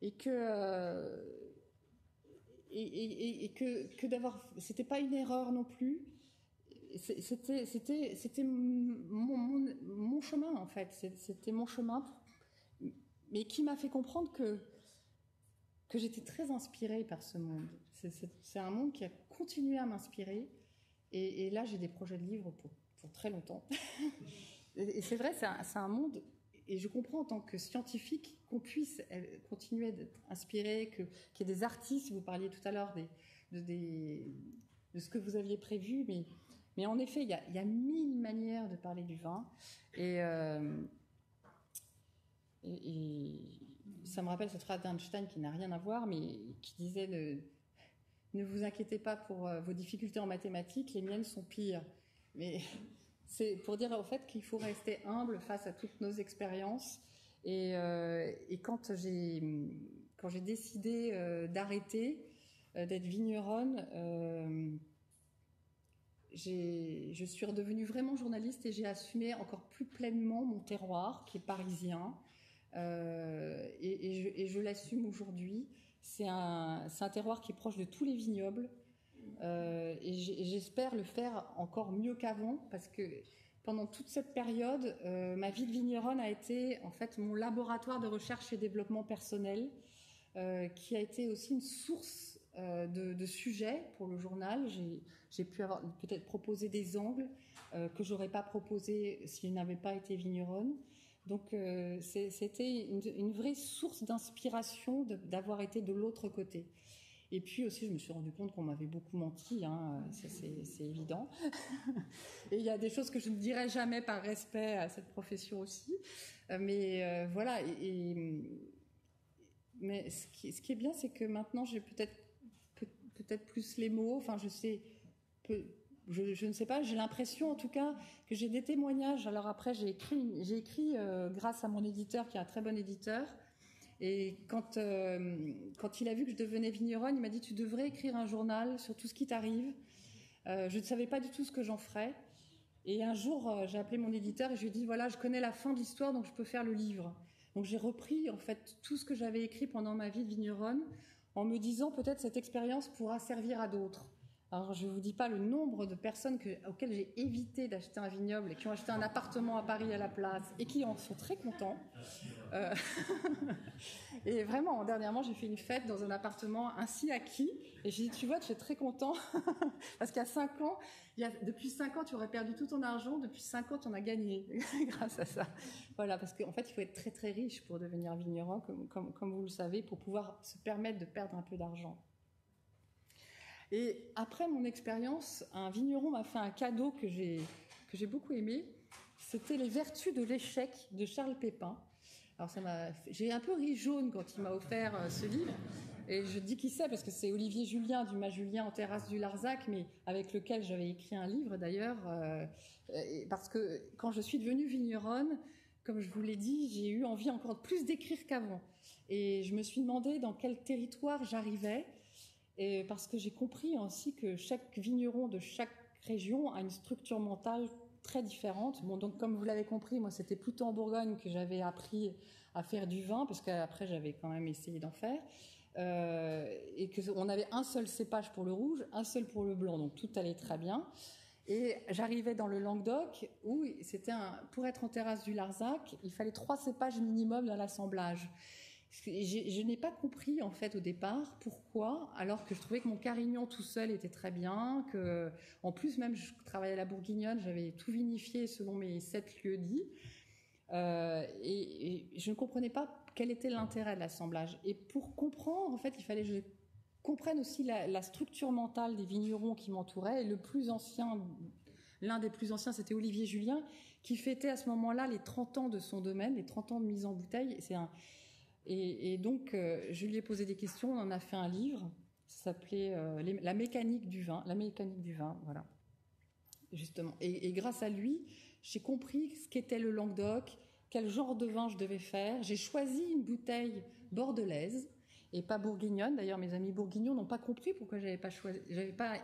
et que, et, que d'avoir, c'était pas une erreur non plus. C'était, mon, chemin en fait. C'était mon chemin, mais qui m'a fait comprendre que j'étais très inspirée par ce monde. C'est, un monde qui a continué à m'inspirer. Et, là, j'ai des projets de livres pour, très longtemps. et c'est vrai, c'est un, monde et je comprends en tant que scientifique qu'on puisse continuer d'être inspiré, qu'il y ait des artistes, vous parliez tout à l'heure de, ce que vous aviez prévu, mais, en effet, il y, a, mille manières de parler du vin. Euh, et, et, ça me rappelle cette phrase d'Einstein qui n'a rien à voir, mais qui disait ne vous inquiétez pas pour euh, vos difficultés en mathématiques, les miennes sont pires. Mais c'est pour dire au fait qu'il faut rester humble face à toutes nos expériences. Et, euh, quand j'ai quand j'ai décidé euh, d'arrêter euh, d'être vigneronne, je suis redevenue vraiment journaliste et j'ai assumé encore plus pleinement mon terroir qui est parisien. et, je, l'assume aujourd'hui. C'est un, un, terroir qui est proche de tous les vignobles. Euh, et j'espère le faire encore mieux qu'avant parce que pendant toute cette période, euh, ma vie de vigneronne a été en fait mon laboratoire de recherche et développement personnel, euh, qui a été aussi une source de, sujets pour le journal. J'ai pu peut-être proposer des angles que j'aurais pas proposé si je n'avais pas été vigneronne. Donc c'était une, vraie source d'inspiration d'avoir été de l'autre côté. Et puis aussi, je me suis rendu compte qu'on m'avait beaucoup menti, hein, c'est évident. et il y a des choses que je ne dirais jamais par respect à cette profession aussi. Euh, mais euh, voilà. Mais ce qui, est bien, c'est que maintenant, j'ai peut-être peut-être plus les mots. Enfin, je sais. je, ne sais pas, j'ai l'impression en tout cas que j'ai des témoignages. Alors après, j'ai écrit, écrit euh, grâce à mon éditeur, qui est un très bon éditeur, et quand, euh, quand il a vu que je devenais vigneronne, il m'a dit Tu devrais écrire un journal sur tout ce qui t'arrive. Euh, je ne savais pas du tout ce que j'en ferais. Et un jour, euh, j'ai appelé mon éditeur et je lui ai dit Voilà, je connais la fin de l'histoire, donc je peux faire le livre. Donc j'ai repris en fait tout ce que j'avais écrit pendant ma vie de vigneronne en me disant peut-être cette expérience pourra servir à d'autres. Alors, je ne vous dis pas le nombre de personnes auxquelles j'ai évité d'acheter un vignoble et qui ont acheté un appartement à Paris à la place et qui en sont très contents. Euh, et vraiment, dernièrement, j'ai fait une fête dans un appartement ainsi acquis et j'ai dit, tu vois, tu es très content parce qu'il y a cinq ans, depuis cinq ans, tu aurais perdu tout ton argent, depuis cinq ans, tu en as gagné grâce à ça. Voilà, parce qu'en fait, il faut être très très riche pour devenir vigneron, comme vous le savez, pour pouvoir se permettre de perdre un peu d'argent. Et après mon expérience, un vigneron m'a fait un cadeau que j'ai que j'ai beaucoup aimé. C'était les vertus de l'échec de Charles Pépin. Alors ça m'a, j'ai un peu ri jaune quand il m'a offert euh, ce livre. Et je dis qui c'est parce que c'est Olivier Julien du Julien en terrasse du Larzac, mais avec lequel j'avais écrit un livre d'ailleurs. Euh, parce que quand je suis devenue vigneronne, comme je vous l'ai dit, j'ai eu envie encore plus d'écrire qu'avant. Et je me suis demandé dans quel territoire j'arrivais et parce que j'ai compris aussi que chaque vigneron de chaque région a une structure mentale très différente. Bon, donc comme vous l'avez compris, moi c'était plutôt en Bourgogne que j'avais appris à faire du vin, parce qu'après j'avais quand même essayé d'en faire. Euh, et qu'on avait un seul cépage pour le rouge, un seul pour le blanc, donc tout allait très bien. Et j'arrivais dans le Languedoc où c'était un, pour être en terrasse du Larzac, il fallait trois cépages minimum dans l'assemblage. Je, n'ai pas compris en fait au départ pourquoi, alors que je trouvais que mon Carignan tout seul était très bien, que en plus même je travaillais à la Bourguignonne, j'avais tout vinifié selon mes sept lieux dits, euh, et, je ne comprenais pas quel était l'intérêt de l'assemblage. Et pour comprendre, en fait, il fallait que je comprenne aussi la, structure mentale des vignerons qui m'entouraient. Le plus ancien, l'un des plus anciens, c'était Olivier Julien, qui fêtait à ce moment-là les 30 ans de son domaine, les 30 ans de mise en bouteille. C'est un et, donc, euh, je lui ai posé des questions. On en a fait un livre. Ça s'appelait euh, La mécanique du vin. La mécanique du vin, voilà. Justement. Et, grâce à lui, j'ai compris ce qu'était le Languedoc, quel genre de vin je devais faire. J'ai choisi une bouteille bordelaise et pas bourguignonne. D'ailleurs, mes amis bourguignons n'ont pas compris pourquoi j'avais pas choisi. J'avais pas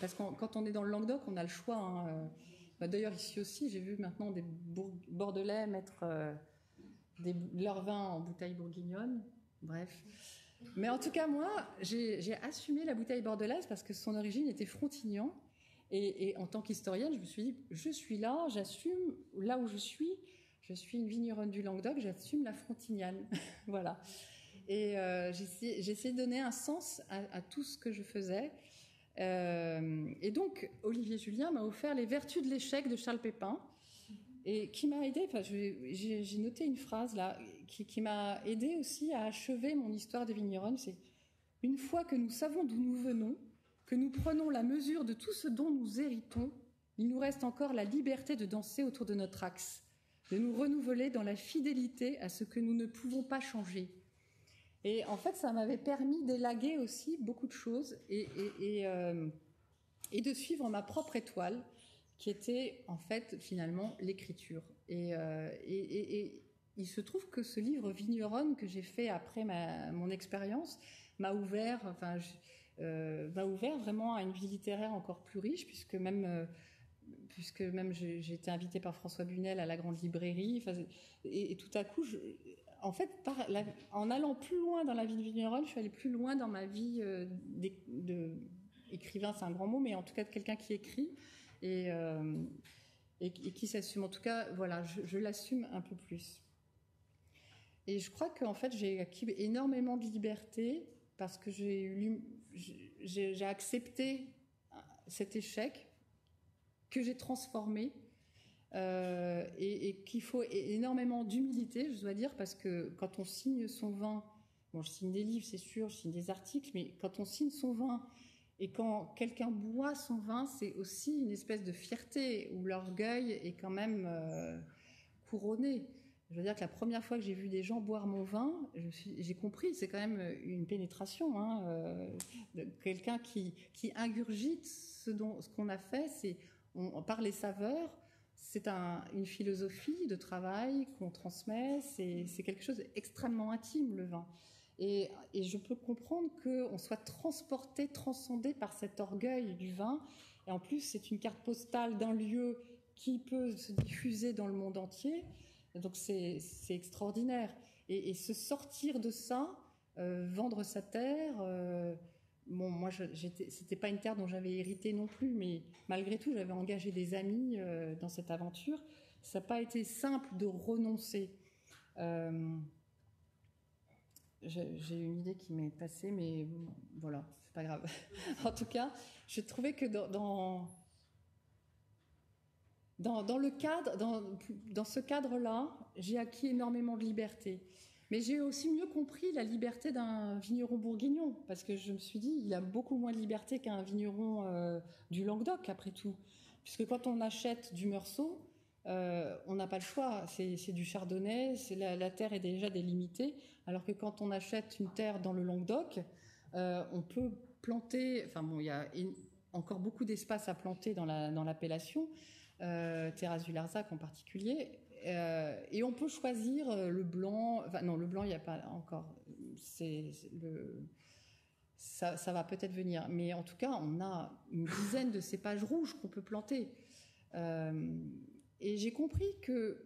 parce que quand on est dans le Languedoc, on a le choix. Hein, euh. bah, d'ailleurs, ici aussi, j'ai vu maintenant des bordelais mettre des, leur vin en bouteille bourguignonne, bref. Mais en tout cas, moi, j'ai assumé la bouteille bordelaise parce que son origine était Frontignan. Et, en tant qu'historienne, je me suis dit, je suis là, j'assume là où je suis. Je suis une vigneronne du Languedoc, j'assume la Frontignane. voilà. Et euh, j'ai essayé de donner un sens à, tout ce que je faisais. Euh, et donc, Olivier Julien m'a offert Les Vertus de l'échec de Charles Pépin, et qui m'a aidé. Enfin, j'ai noté une phrase là qui, m'a aidé aussi à achever mon histoire de vigneronne. C'est une fois que nous savons d'où nous venons, que nous prenons la mesure de tout ce dont nous héritons, il nous reste encore la liberté de danser autour de notre axe, de nous renouveler dans la fidélité à ce que nous ne pouvons pas changer et en fait, ça m'avait permis d'élaguer aussi beaucoup de choses et, euh, et, de suivre ma propre étoile, qui était en fait finalement l'écriture. Et, euh, et, il se trouve que ce livre Vigneronne que j'ai fait après ma, mon expérience m'a ouvert, enfin, euh, ouvert vraiment à une vie littéraire encore plus riche, puisque même puisque même j'ai été invitée par François Bunel à la grande librairie. Et, et, tout à coup, en fait, en allant plus loin dans la vie de vigneronne, je suis allée plus loin dans ma vie euh, de, écrivain, c'est un grand mot, mais en tout cas de quelqu'un qui écrit et, euh, qui s'assume. En tout cas, voilà, je, l'assume un peu plus. Et je crois qu'en fait, j'ai acquis énormément de liberté parce que j'ai accepté cet échec que j'ai transformé euh, et, qu'il faut énormément d'humilité, je dois dire, parce que quand on signe son vin, bon, je signe des livres, c'est sûr, je signe des articles, mais quand on signe son vin et quand quelqu'un boit son vin, c'est aussi une espèce de fierté où l'orgueil est quand même euh, couronné. Je veux dire que la première fois que j'ai vu des gens boire mon vin, j'ai compris, c'est quand même une pénétration. Hein, euh, quelqu'un qui, ingurgite ce qu'on a fait, c'est par les saveurs, c'est une philosophie de travail qu'on transmet, c'est quelque chose d'extrêmement intime, le vin. Et, je peux comprendre qu'on soit transporté, transcendé par cet orgueil du vin. Et en plus, c'est une carte postale d'un lieu qui peut se diffuser dans le monde entier. Donc c'est extraordinaire. Et, se sortir de ça, euh, vendre sa terre, euh, Bon, moi, c'était pas une terre dont j'avais hérité non plus, mais malgré tout, j'avais engagé des amis euh, dans cette aventure. Ça n'a pas été simple de renoncer. Euh, j'ai une idée qui m'est passée, mais voilà, c'est pas grave. en tout cas, je trouvais que dans, dans, dans le cadre, dans, dans ce cadre-là, j'ai acquis énormément de liberté. Mais j'ai aussi mieux compris la liberté d'un vigneron bourguignon, parce que je me suis dit, il a beaucoup moins de liberté qu'un vigneron euh, du Languedoc, après tout. Puisque quand on achète du Meursault, euh, on n'a pas le choix, c'est du chardonnay, la, terre est déjà délimitée, alors que quand on achète une terre dans le Languedoc, euh, on peut planter, enfin bon, il y a encore beaucoup d'espace à planter dans l'appellation, la, Terrasse du Larzac en particulier, euh, et on peut choisir euh, le blanc. Enfin, non, le blanc, il n'y a pas encore. C'est le. Ça, va peut-être venir. Mais en tout cas, on a une dizaine de cépages rouges qu'on peut planter. Euh, et j'ai compris que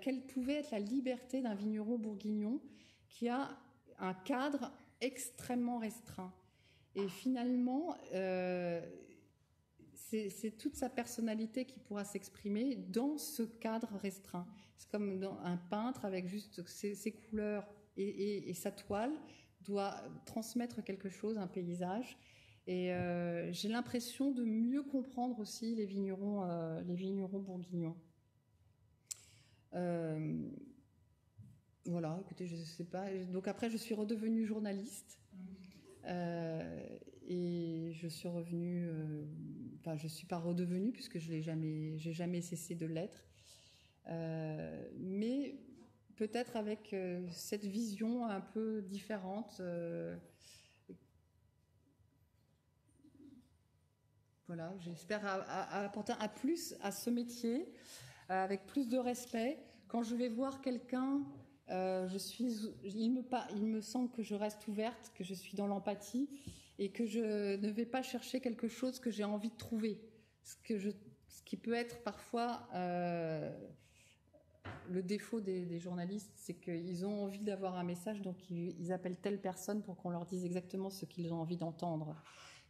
quelle pouvait être la liberté d'un vigneron bourguignon qui a un cadre extrêmement restreint. Et finalement, c'est toute sa personnalité qui pourra s'exprimer dans ce cadre restreint. C'est comme un peintre avec juste ses, couleurs et, sa toile doit transmettre quelque chose, un paysage. Et euh, j'ai l'impression de mieux comprendre aussi les vignerons, euh, les vignerons bourguignons. Euh, voilà, écoutez, je ne sais pas. Donc après, je suis redevenue journaliste. et je suis revenue je je suis pas redevenue puisque je n'ai jamais, jamais cessé de l'être. Mais peut-être avec cette vision un peu différente. Voilà, j'espère apporter un plus à ce métier avec plus de respect. Quand je vais voir quelqu'un, je suis, il me, il me semble que je reste ouverte, que je suis dans l'empathie et que je ne vais pas chercher quelque chose que j'ai envie de trouver. Ce, que je, ce qui peut être parfois euh, le défaut des, journalistes, c'est qu'ils ont envie d'avoir un message, donc ils, appellent telle personne pour qu'on leur dise exactement ce qu'ils ont envie d'entendre.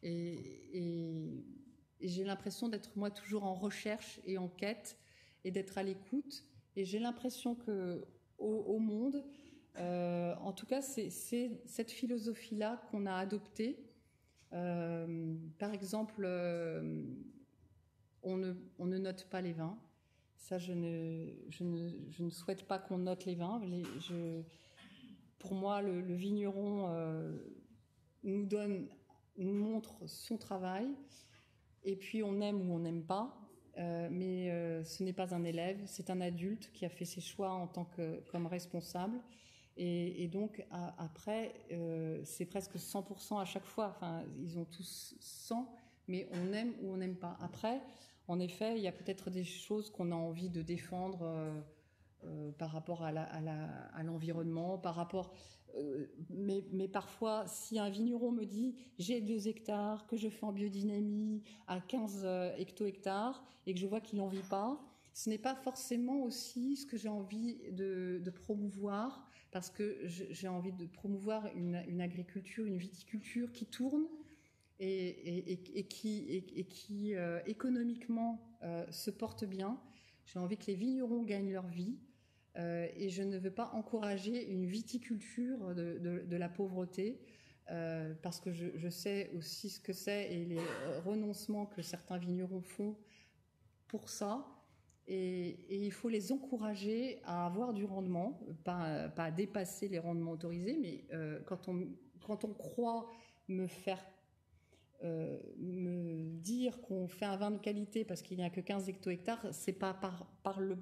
Et, j'ai l'impression d'être moi toujours en recherche et en quête et d'être à l'écoute. Et j'ai l'impression que au, monde, euh, en tout cas, c'est cette philosophie-là qu'on a adoptée. Euh, par exemple, euh, on, ne, note pas les vins. Ça, je ne, souhaite pas qu'on note les vins. pour moi, le, vigneron nous montre son travail, et puis on aime ou on n'aime pas. Euh, mais euh, ce n'est pas un élève, c'est un adulte qui a fait ses choix en tant que comme responsable. Et, donc après, c'est presque 100% à chaque fois. Enfin, ils ont tous 100, mais on aime ou on n'aime pas. Après, en effet, il y a peut-être des choses qu'on a envie de défendre euh, euh, par rapport à l'environnement, par rapport. Euh, mais, parfois, si un vigneron me dit j'ai deux hectares, que je fais en biodynamie à 15 hecto-hectares et que je vois qu'il n'en vit pas, ce n'est pas forcément aussi ce que j'ai envie de, promouvoir parce que j'ai envie de promouvoir une, agriculture, une viticulture qui tourne, et, qui, euh, économiquement euh, se porte bien. J'ai envie que les vignerons gagnent leur vie euh, et je ne veux pas encourager une viticulture de, la pauvreté parce que je, sais aussi ce que c'est et les renoncements que certains vignerons font pour ça. Et, il faut les encourager à avoir du rendement, pas, pas à dépasser les rendements autorisés, mais quand, on, quand on croit me faire euh, me dire qu'on fait un vin de qualité parce qu'il n'y a que 15 hecto-hectares, c'est pas par, le,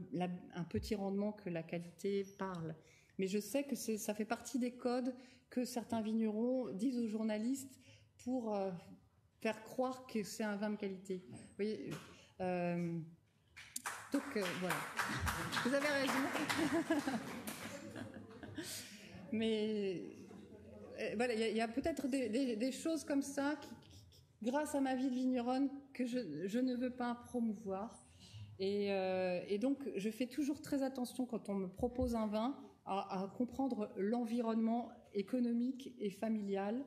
un petit rendement que la qualité parle. Mais je sais que ça fait partie des codes que certains vignerons disent aux journalistes pour euh, faire croire que c'est un vin de qualité. Vous voyez, euh, donc voilà, vous avez raison. Mais voilà, il y a, peut-être des, des, choses comme ça qui, grâce à ma vie de vigneronne que je, ne veux pas promouvoir. Euh, et, donc, je fais toujours très attention quand on me propose un vin à, comprendre l'environnement économique et familial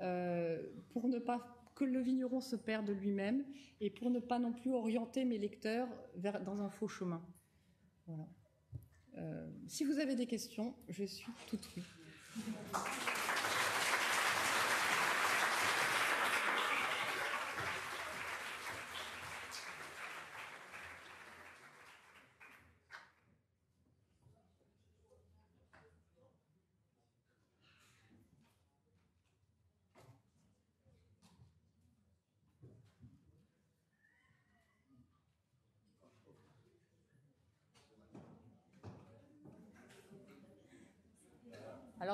euh, pour ne pas que le vigneron se perde lui-même et pour ne pas non plus orienter mes lecteurs dans un faux chemin. Voilà. Euh, si vous avez des questions, je suis toute oui.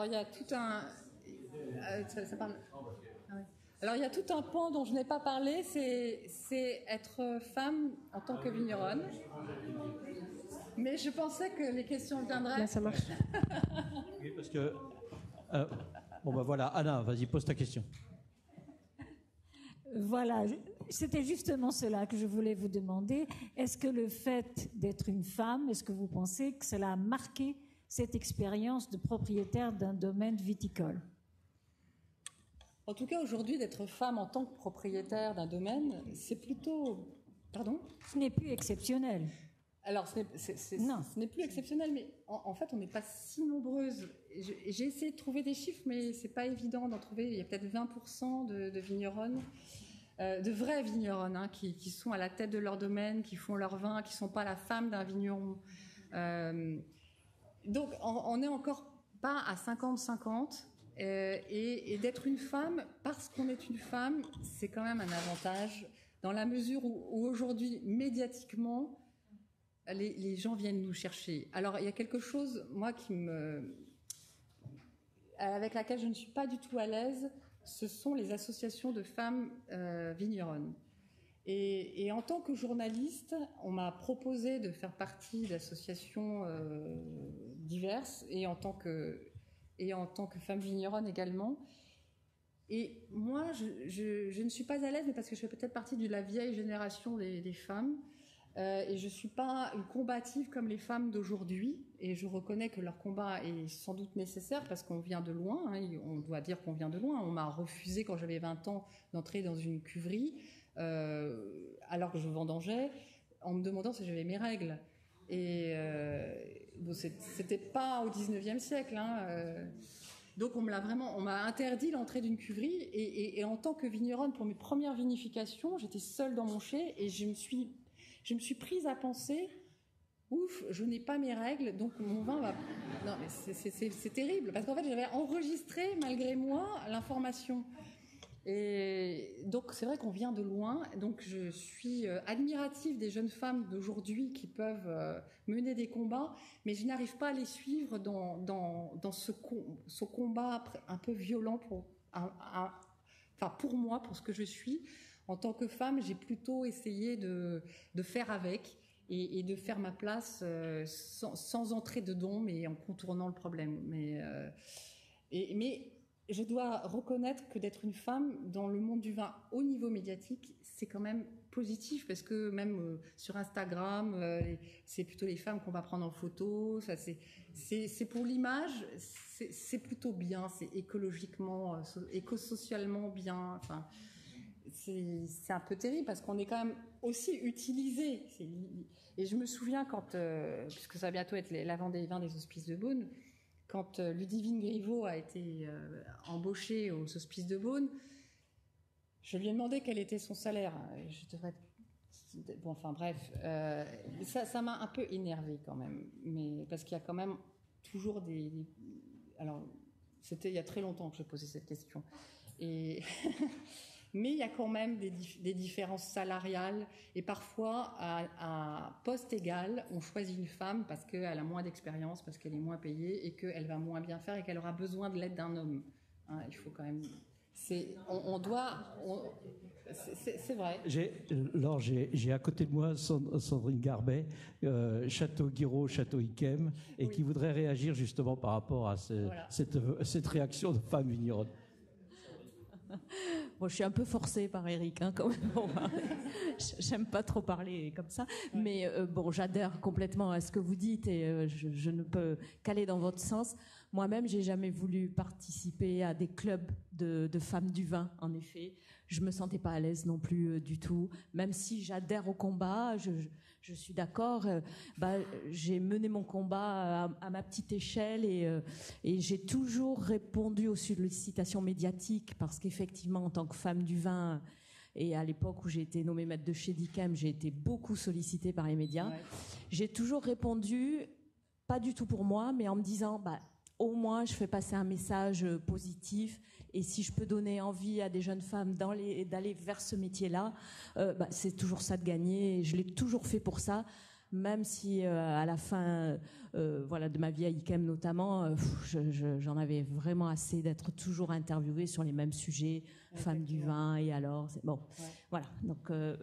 Il y a tout un. Euh, ah Alors il y a tout un pan dont je n'ai pas parlé, c'est être femme en tant que vigneronne. Mais je pensais que les questions viendraient.
Là, ça marche.
oui, parce que. Euh, bon, ben voilà, Anna, vas-y, pose ta question.
Voilà, c'était justement cela que je voulais vous demander. Est-ce que le fait d'être une femme, est-ce que vous pensez que cela a marqué cette expérience de propriétaire d'un domaine viticole
En tout cas, aujourd'hui, d'être femme en tant que propriétaire d'un domaine, c'est plutôt... Pardon?
Ce n'est plus exceptionnel.
Alors, ce n'est plus exceptionnel, mais en, fait, on n'est pas si nombreuses. J'ai essayé de trouver des chiffres, mais c'est pas évident d'en trouver. Il y a peut-être 20% de, de vigneronnes, euh, de vraies vigneronnes, hein, qui, sont à la tête de leur domaine, qui font leur vin, qui sont pas la femme d'un vigneron. Euh, donc, on n'est encore pas à 50-50. Euh, et, d'être une femme, parce qu'on est une femme, c'est quand même un avantage, dans la mesure où, aujourd'hui, médiatiquement, les, gens viennent nous chercher. Alors, il y a quelque chose, moi, avec laquelle je ne suis pas du tout à l'aise, ce sont les associations de femmes euh, vigneronnes. Et, en tant que journaliste, on m'a proposé de faire partie d'associations euh, et en tant que femme vigneronne également. Et moi, je, ne suis pas à l'aise, mais parce que je fais peut-être partie de la vieille génération des, femmes. Euh, et je suis pas une combative comme les femmes d'aujourd'hui. Et je reconnais que leur combat est sans doute nécessaire parce qu'on vient de loin. Hein, on doit dire qu'on vient de loin. On m'a refusé quand j'avais 20 ans d'entrer dans une cuverie euh, alors que je vendangeais en me demandant si j'avais mes règles. Et euh, bon, c'était pas au 19e siècle. Hein, euh. donc on me l'a vraiment, on m'a interdit l'entrée d'une cuverie. Et, en tant que vigneronne, pour mes premières vinifications, j'étais seule dans mon chai et je me suis, je me suis prise à penser, ouf, je n'ai pas mes règles, donc mon vin va. Non mais c'est terrible parce qu'en fait j'avais enregistré malgré moi l'information. Et donc c'est vrai qu'on vient de loin, donc je suis euh, admirative des jeunes femmes d'aujourd'hui qui peuvent euh, mener des combats, mais je n'arrive pas à les suivre dans, dans, ce, combat un peu violent pour, pour moi, pour ce que je suis. En tant que femme, j'ai plutôt essayé de, faire avec et, de faire ma place euh, sans, sans, entrer dedans, mais en contournant le problème. Mais je dois reconnaître que d'être une femme dans le monde du vin au niveau médiatique, c'est quand même positif parce que même euh, sur Instagram, euh, c'est plutôt les femmes qu'on va prendre en photo. Ça, c'est pour l'image, c'est plutôt bien, c'est écologiquement, euh, éco-socialement bien. Enfin, c'est un peu terrible parce qu'on est quand même aussi utilisé. Et je me souviens quand, puisque ça va bientôt être l'avant des vins des hospices de Beaune, quand euh, Ludivine Griveaux a été euh, embauchée aux Hospices de Beaune, je lui ai demandé quel était son salaire. Je devrais enfin bref, euh, ça, m'a un peu énervé quand même, parce qu'il y a quand même toujours des, alors c'était il y a très longtemps que je posais cette question, et mais il y a quand même des, différences salariales et parfois à, poste égal, on choisit une femme parce qu'elle a moins d'expérience, parce qu'elle est moins payée et qu'elle va moins bien faire et qu'elle aura besoin de l'aide d'un homme. Hein, il faut quand même. on, doit. c'est vrai.
Alors j'ai à côté de moi Sandrine Garbet, euh, Château Guiraud, Château Iquem, et qui voudrait réagir justement par rapport à cette, cette réaction de femme vigneronne.
Bon, je suis un peu forcée par Eric, hein, quand même. J'aime pas trop parler comme ça, mais euh, bon, j'adhère complètement à ce que vous dites et euh, je, ne peux qu'aller dans votre sens. Moi-même, j'ai jamais voulu participer à des clubs de, de, femmes du vin. En effet, je me sentais pas à l'aise non plus euh, du tout. Même si j'adhère au combat, je, je suis d'accord. Euh, bah, j'ai mené mon combat à, ma petite échelle et, euh, et j'ai toujours répondu aux sollicitations médiatiques parce qu'effectivement, en tant que femme du vin, et à l'époque où j'ai été nommée maître de chez Dicam, j'ai été beaucoup sollicitée par les médias. J'ai toujours répondu, pas du tout pour moi, mais en me disant, bah, au moins je fais passer un message positif et si je peux donner envie à des jeunes femmes d'aller vers ce métier-là, euh, bah, c'est toujours ça de gagner. je l'ai toujours fait pour ça même si euh, à la fin euh, voilà de ma vie à IKEM notamment j'en avais vraiment assez d'être toujours interviewée sur les mêmes sujets. Femmes du vin et alors bon voilà. Donc mais,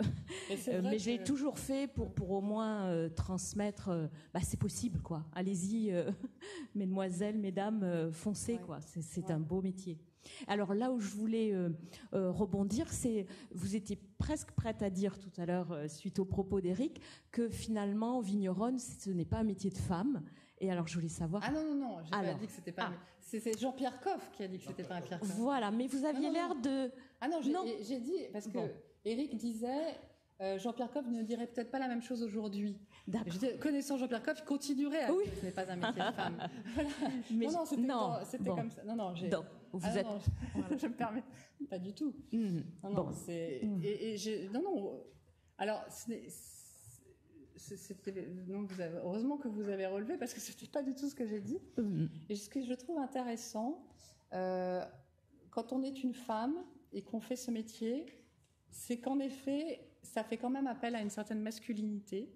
je l'ai toujours fait pour pour au moins transmettre bah, c'est possible quoi. Allez-y mesdemoiselles mesdames foncez quoi. C'est un beau métier alors là où je voulais euh, euh, rebondir, c'est vous étiez presque prête à dire tout à l'heure, euh, suite aux propos d'Éric, que finalement vigneronne, ce n'est pas un métier de femme. Et alors je voulais savoir.
Ah non non non, j'ai pas dit que c'était pas. Ah. C'est Jean-Pierre Coff qui a dit que c'était pas un Pierre Coff.
Voilà, mais vous aviez l'air de.
Ah non, j'ai dit parce que Éric disait Jean-Pierre Coff ne dirait peut-être pas la même chose aujourd'hui. Connaissant Jean-Pierre Coff, il continuerait à oui. ce n'est pas un métier de femme. Mais non, non c'était comme ça. Non, non, j'ai. Vous ah êtes. Non, je, me permets. Pas du tout. Mmh. Non, non, c'est. Mmh. Et, non, non. Alors, non, vous avez, heureusement que vous avez relevé parce que c'était pas du tout ce que j'ai dit. Mmh. Et ce que je trouve intéressant, euh, quand on est une femme et qu'on fait ce métier, c'est qu'en effet, ça fait quand même appel à une certaine masculinité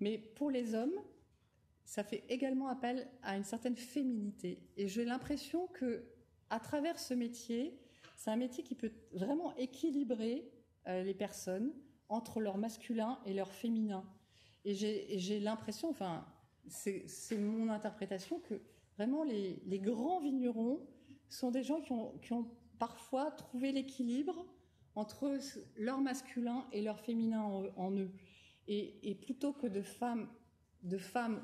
mais pour les hommes, ça fait également appel à une certaine féminité. Et j'ai l'impression que, à travers ce métier, c'est un métier qui peut vraiment équilibrer euh, les personnes entre leur masculin et leur féminin. Et j'ai l'impression, enfin, c'est mon interprétation, que vraiment les, grands vignerons sont des gens qui ont, qui ont parfois trouvé l'équilibre entre leur masculin et leur féminin en eux. Et, plutôt que de femmes, de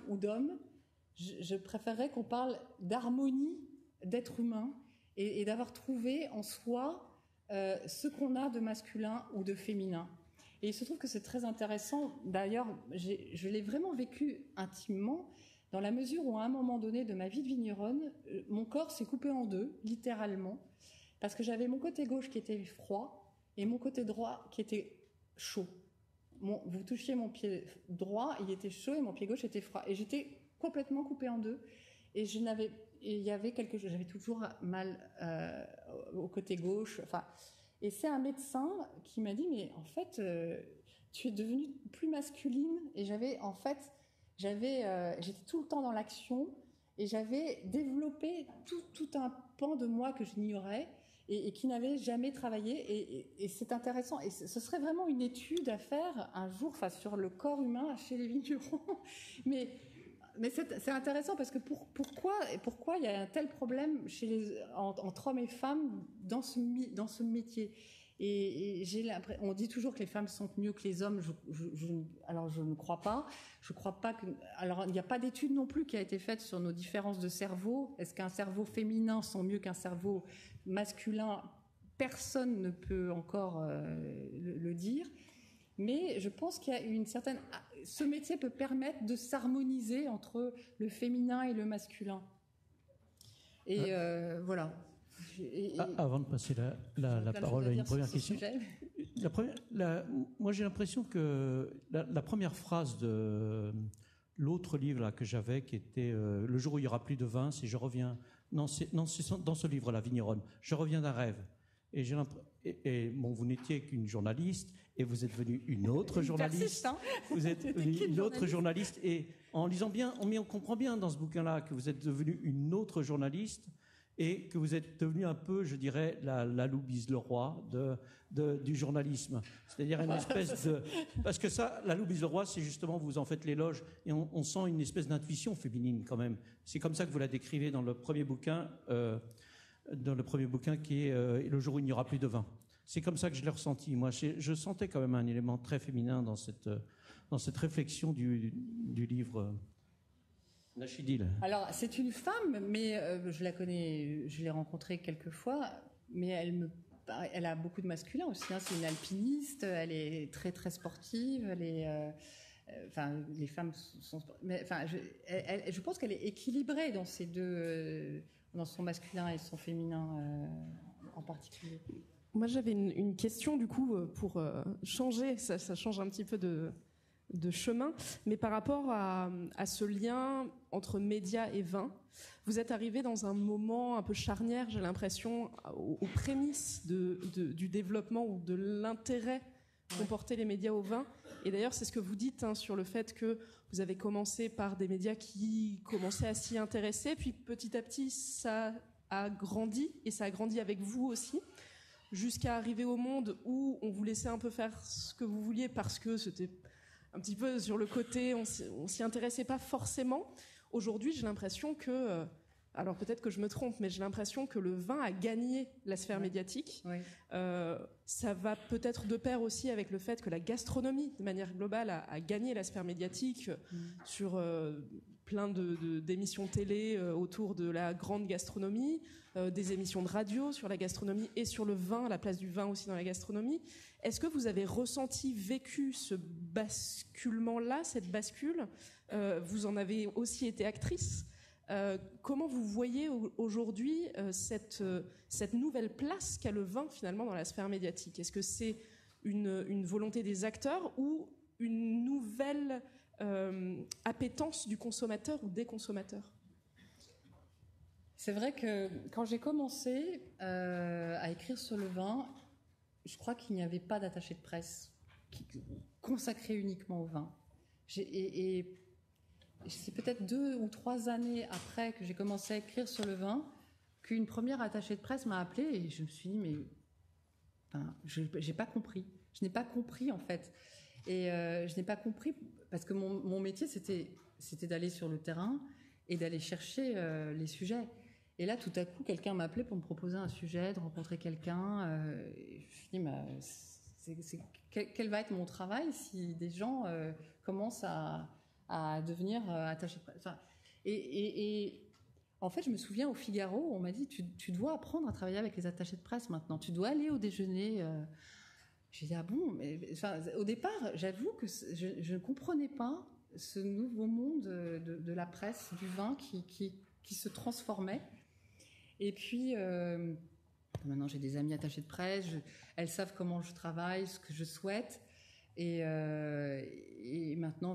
ou d'hommes, je, préférerais qu'on parle d'harmonie d'être humain et, d'avoir trouvé en soi euh, ce qu'on a de masculin ou de féminin. Et il se trouve que c'est très intéressant. D'ailleurs, je l'ai vraiment vécu intimement dans la mesure où à un moment donné de ma vie de vigneronne, euh, mon corps s'est coupé en deux, littéralement, parce que j'avais mon côté gauche qui était froid et mon côté droit qui était chaud. Vous touchiez mon pied droit, il était chaud et mon pied gauche était froid. Et j'étais complètement coupée en deux. Et je n'avais, il y avait quelque chose, j'avais toujours mal euh, au côté gauche. Enfin, et c'est un médecin qui m'a dit, mais en fait, euh, tu es devenue plus masculine. Et j'avais, en fait, j'avais, euh, j'étais tout le temps dans l'action et j'avais développé tout, tout, un pan de moi que j'ignorais et, qui n'avait jamais travaillé. Et, c'est intéressant. Et ce serait vraiment une étude à faire un jour, enfin, sur le corps humain chez les vignerons. mais mais c'est intéressant parce que pour, pourquoi, pourquoi il y a un tel problème chez les, entre hommes et femmes dans ce, dans ce métier? Et, j'ai on dit toujours que les femmes sont mieux que les hommes. Je, alors je ne crois pas. Je crois pas que. Alors il n'y a pas d'étude non plus qui a été faite sur nos différences de cerveau. Est-ce qu'un cerveau féminin sent mieux qu'un cerveau masculin? Personne ne peut encore euh, le, dire. Mais je pense qu'il y a une certaine. Ce métier peut permettre de s'harmoniser entre le féminin et le masculin. Et ah. euh, voilà.
Ah, avant de passer la, parole à une première question, la première, moi j'ai l'impression que la, première phrase de l'autre livre là, que j'avais, qui était euh, Le jour où il n'y aura plus de vin, c'est Je reviens. Non, c'est dans ce livre-là, Vigneronne. Je reviens d'un rêve. Et, et, bon, vous n'étiez qu'une journaliste et vous êtes devenue une autre journaliste.
Hein.
vous êtes une autre journaliste et en lisant bien, on, on comprend bien dans ce bouquin-là que vous êtes devenue une autre journaliste et que vous êtes devenu un peu, je dirais, la, la Loubise le roi de, de, du journalisme. C'est-à-dire une espèce de... Parce que ça, la Loubise le roi, c'est justement, vous en faites l'éloge, et on, on, sent une espèce d'intuition féminine quand même. C'est comme ça que vous la décrivez dans le premier bouquin, euh, dans le premier bouquin qui est euh, Le jour où il n'y aura plus de vin. C'est comme ça que je l'ai ressenti. Moi, je sentais quand même un élément très féminin dans cette, dans cette réflexion du, du livre.
Alors, c'est une femme, mais euh, je la connais, je l'ai rencontrée quelques fois, mais elle me elle a beaucoup de masculin aussi. Hein. C'est une alpiniste, elle est très très sportive, elle est, euh, euh, enfin les femmes sont, mais enfin je, je pense qu'elle est équilibrée dans ces deux, dans son masculin et son féminin en particulier.
Moi j'avais une, question du coup pour changer, ça, ça change un petit peu de de chemin, mais par rapport à, ce lien entre médias et vin, vous êtes arrivé dans un moment un peu charnière, j'ai l'impression, aux, prémices du développement ou de l'intérêt qu'ont porté les médias au vin. Et d'ailleurs, c'est ce que vous dites hein, sur le fait que vous avez commencé par des médias qui commençaient à s'y intéresser, puis petit à petit, ça a grandi, et ça a grandi avec vous aussi jusqu'à arriver au monde où on vous laissait un peu faire ce que vous vouliez parce que c'était un petit peu sur le côté, on s'y intéressait pas forcément. Aujourd'hui, j'ai l'impression que, euh, alors peut-être que je me trompe, mais j'ai l'impression que le vin a gagné la sphère médiatique. Euh, ça va peut-être de pair aussi avec le fait que la gastronomie, de manière globale, a, gagné la sphère médiatique mm. sur euh, plein d'émissions de, télé autour de la grande gastronomie, des émissions de radio sur la gastronomie et sur le vin, la place du vin aussi dans la gastronomie. Est-ce que vous avez ressenti, vécu ce basculement-là, cette bascule? Euh, Vous en avez aussi été actrice. Euh, comment vous voyez aujourd'hui euh, cette, cette nouvelle place qu'a le vin finalement dans la sphère médiatique? Est-ce que c'est une, une, volonté des acteurs ou une nouvelle appétence du consommateur ou des consommateurs
c'est vrai que quand j'ai commencé à écrire sur le vin, je crois qu'il n'y avait pas d'attaché de presse consacré uniquement au vin. Et, c'est peut-être deux ou trois années après que j'ai commencé à écrire sur le vin qu'une première attachée de presse m'a appelé et je me suis dit mais je n'ai pas compris. Je n'ai pas compris en fait. Et euh, je n'ai pas compris parce que mon, métier c'était d'aller sur le terrain et d'aller chercher euh, les sujets. Et là, tout à coup, quelqu'un m'a appelé pour me proposer un sujet, de rencontrer quelqu'un. Euh, je me suis dit, quel va être mon travail si des gens commencent à, devenir attachés de presse. et, en fait, je me souviens au Figaro, on m'a dit tu, dois apprendre à travailler avec les attachés de presse maintenant. Tu dois aller au déjeuner. J'ai dit ah bon mais au départ, j'avoue que je, ne comprenais pas ce nouveau monde de, la presse du vin qui, qui, se transformait. Et puis euh, maintenant j'ai des amis attachés de presse, elles savent comment je travaille, ce que je souhaite. Et, euh, et maintenant,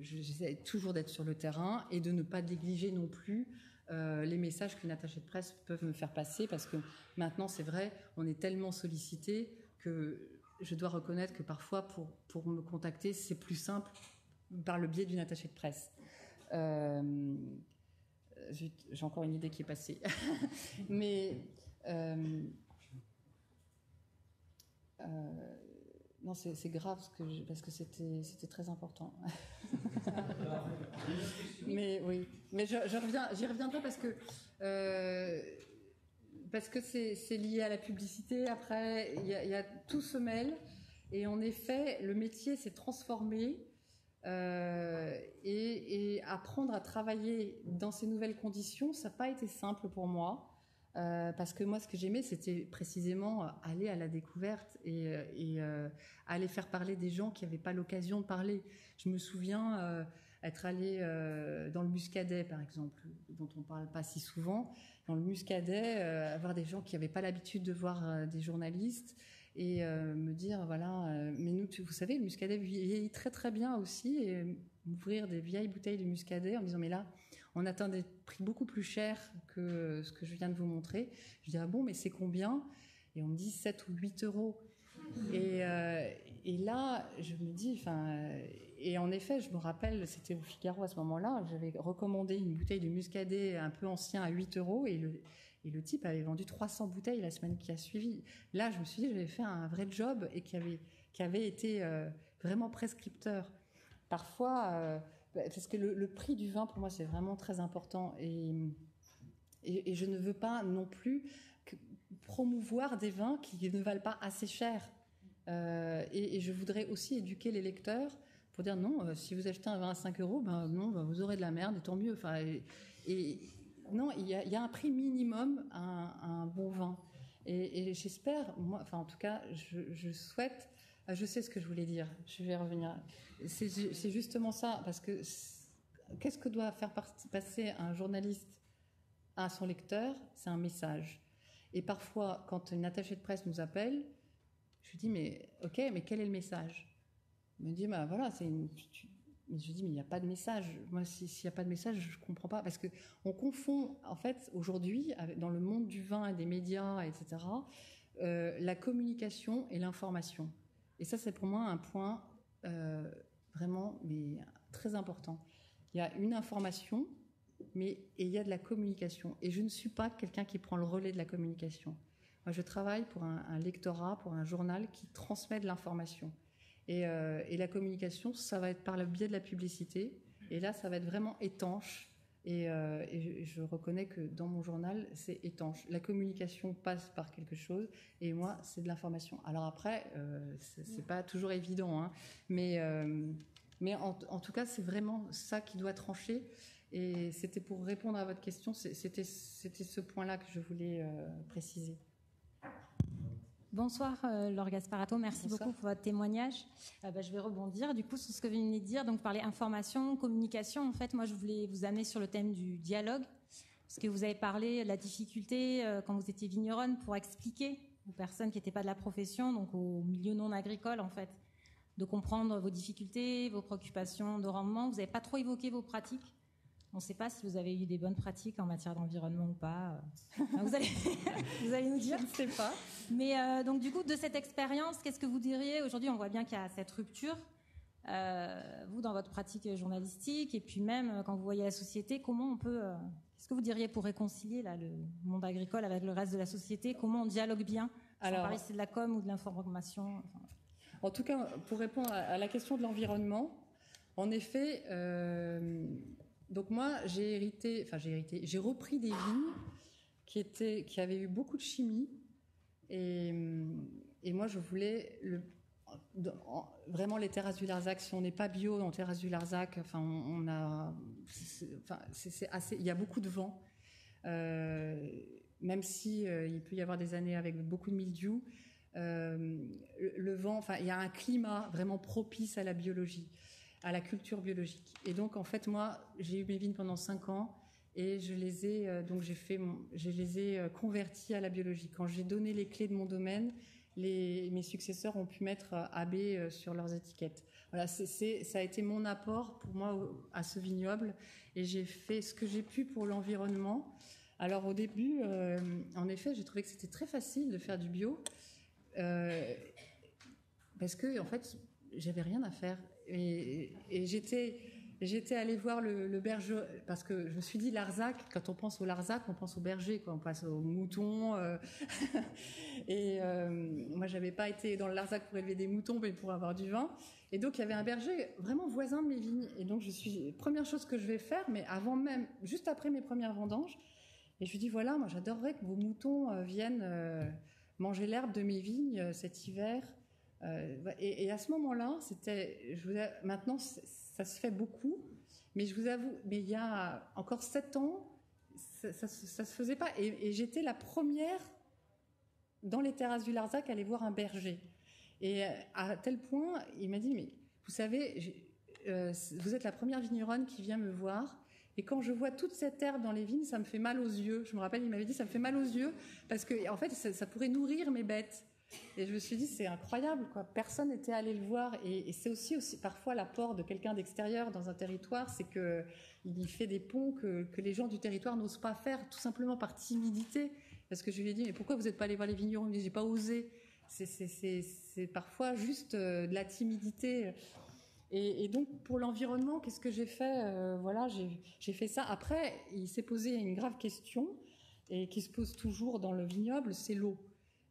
j'essaie toujours d'être sur le terrain et de ne pas négliger non plus euh, les messages qu'une attachée de presse peuvent me faire passer parce que maintenant, c'est vrai, on est tellement sollicité je dois reconnaître que parfois, pour, me contacter, c'est plus simple par le biais d'une attachée de presse. Euh, j'ai encore une idée qui est passée. Mais. Euh, non, c'est grave parce que, c'était très important. mais oui, mais je, reviens, j'y reviendrai parce que euh, parce que c'est lié à la publicité. Après, il y, a, tout se mêle et en effet, le métier s'est transformé. Euh, et, apprendre à travailler dans ces nouvelles conditions, ça n'a pas été simple pour moi. Euh, parce que moi, ce que j'aimais, c'était précisément aller à la découverte et, euh, aller faire parler des gens qui n'avaient pas l'occasion de parler. Je me souviens être allé dans le Muscadet, par exemple, dont on parle pas si souvent. Dans le Muscadet, avoir des gens qui n'avaient pas l'habitude de voir des journalistes et me dire, voilà, mais nous, vous savez, le Muscadet vieillit très très bien aussi, et ouvrir des vieilles bouteilles de Muscadet en disant, mais là, on atteint des prix beaucoup plus chers que ce que je viens de vous montrer. Je dis, ah bon, mais c'est combien? Et on me dit 7 ou 8 euros. Et, euh, et là, je me dis, enfin, et en effet, je me rappelle, c'était au Figaro à ce moment-là, j'avais recommandé une bouteille de muscadet un peu ancien à 8 euros et le, type avait vendu 300 bouteilles la semaine qui a suivi. Là, je me suis dit, j'avais fait un vrai job et qui avait, été euh, vraiment prescripteur. Parfois, euh, parce que le, prix du vin, pour moi, c'est vraiment très important. Et, et, je ne veux pas non plus promouvoir des vins qui ne valent pas assez cher. Euh, et, je voudrais aussi éduquer les lecteurs pour dire non, euh, si vous achetez un vin à 5 euros, ben non, ben vous aurez de la merde, et tant mieux. Enfin, et, non, il y, a, un prix minimum à un, bon vin. Et, j'espère, moi, enfin en tout cas, je, souhaite ah, je sais ce que je voulais dire. Je vais revenir. C'est justement ça, parce que qu'est-ce que doit faire passer un journaliste à son lecteur? C'est un message. Et parfois, quand une attachée de presse nous appelle, je dis mais ok, mais quel est le message? Me dit bah voilà, c'est une. Mais je dis mais il n'y a pas de message. Moi, s'il n'y a pas de message, je comprends pas parce que on confond en fait aujourd'hui dans le monde du vin et des médias, etc. Euh, la communication et l'information. Et ça, c'est pour moi un point euh, vraiment mais très important. Il y a une information, mais il y a de la communication. Et je ne suis pas quelqu'un qui prend le relais de la communication. Moi, je travaille pour un, lectorat, pour un journal qui transmet de l'information. Et, euh, et, la communication, ça va être par le biais de la publicité. Et là, ça va être vraiment étanche euh, et, je reconnais que dans mon journal, c'est étanche. La communication passe par quelque chose, et moi, c'est de l'information. Alors après, euh, c'est pas toujours évident, hein, mais, euh, mais en, tout cas, c'est vraiment ça qui doit trancher. Et c'était pour répondre à votre question, c'était ce point-là que je voulais préciser.
Bonsoir euh, Laure Gasparato, merci beaucoup pour votre témoignage. Euh, bah, je vais rebondir du coup sur ce que vous venez de dire. Donc parler information, communication. En fait, moi je voulais vous amener sur le thème du dialogue, parce que vous avez parlé de la difficulté euh, quand vous étiez vigneronne pour expliquer aux personnes qui n'étaient pas de la profession, donc au milieu non agricole en fait, de comprendre vos difficultés, vos préoccupations de rendement. Vous n'avez pas trop évoqué vos pratiques. On ne sait pas si vous avez eu des bonnes pratiques en matière d'environnement ou pas. vous, allez, vous allez nous dire.
Je ne sais pas.
Mais euh, donc du coup, de cette expérience, qu'est-ce que vous diriez Aujourd'hui, on voit bien qu'il y a cette rupture. Euh, vous, dans votre pratique journalistique, et puis même euh, quand vous voyez la société, comment on peut... Qu'est-ce que vous diriez pour réconcilier là, le monde agricole avec le reste de la société? Comment on dialogue bien? Alors, c'est de la com ou de l'information
En tout cas, pour répondre à la question de l'environnement, en effet, donc moi, j'ai hérité, enfin j'ai hérité, j'ai repris des vignes qui étaient, qui avaient eu beaucoup de chimie et, Et moi, je voulais vraiment les terrasses du Larzac. Si on n'est pas bio dans terrasses du Larzac, enfin, on, a, enfin, c'est assez, il y a beaucoup de vent. Euh, même si euh, il peut y avoir des années avec beaucoup de mildiou, euh, le, vent, enfin, il y a un climat vraiment propice à la biologie, à la culture biologique. Et donc, en fait, moi, j'ai eu mes vignes pendant cinq ans et je les ai donc j'ai fait, les ai convertis à la biologie. Quand j'ai donné les clés de mon domaine, les, mes successeurs ont pu mettre AB sur leurs étiquettes. Voilà, c'est, ça a été mon apport pour moi à ce vignoble et j'ai fait ce que j'ai pu pour l'environnement. Alors au début, euh, en effet, j'ai trouvé que c'était très facile de faire du bio euh, parce que en fait, j'avais rien à faire et, j'étais j'étais allée voir le, berger parce que je me suis dit Larzac. Quand on pense au Larzac, on pense au berger, quoi. On passe aux moutons. Euh, et moi, j'avais pas été dans le Larzac pour élever des moutons, mais pour avoir du vin. Et donc, il y avait un berger vraiment voisin de mes vignes. Et donc, je suis première chose que je vais faire, mais avant même, juste après mes premières vendanges, et je lui dis voilà, moi j'adorerais que vos moutons euh, viennent euh, manger l'herbe de mes vignes euh, cet hiver. Et, à ce moment-là, c'était, maintenant ça se fait beaucoup, mais je vous avoue, mais il y a encore sept ans, ça, ça, se faisait pas. Et, j'étais la première dans les terrasses du Larzac à aller voir un berger. Et à tel point, il m'a dit mais vous savez, vous êtes la première vigneronne qui vient me voir et quand je vois toute cette herbe dans les vignes, ça me fait mal aux yeux. Je me rappelle, il m'avait dit, ça me fait mal aux yeux parce que, en fait, ça, pourrait nourrir mes bêtes. Et je me suis dit, c'est incroyable, quoi. Personne n'était allé le voir. Et, c'est aussi, aussi parfois l'apport de quelqu'un d'extérieur dans un territoire, c'est que il fait des ponts que, que les gens du territoire n'osent pas faire, tout simplement par timidité. Parce que je lui ai dit, mais pourquoi vous n'êtes pas allé voir les vignerons? Il me dit, j'ai pas osé. C'est parfois juste euh, de la timidité. Et, donc pour l'environnement, qu'est-ce que j'ai fait? Euh, Voilà, j'ai fait ça. Après, il s'est posé une grave question et qui se pose toujours dans le vignoble, c'est l'eau.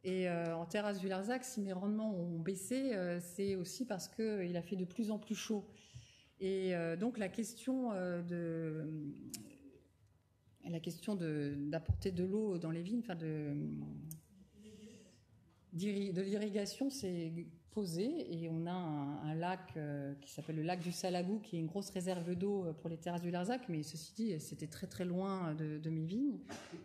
Et euh, en terrasse du Larzac, si mes rendements ont baissé, euh, c'est aussi parce qu'il a fait de plus en plus chaud. Et donc la question de la question d'apporter de, l'eau dans les vignes, de de l'irrigation, c'est et on a un, lac euh, qui s'appelle le lac du Salagou, qui est une grosse réserve d'eau euh, pour les terrasses du Larzac. Mais ceci dit, c'était très très loin de, mes vignes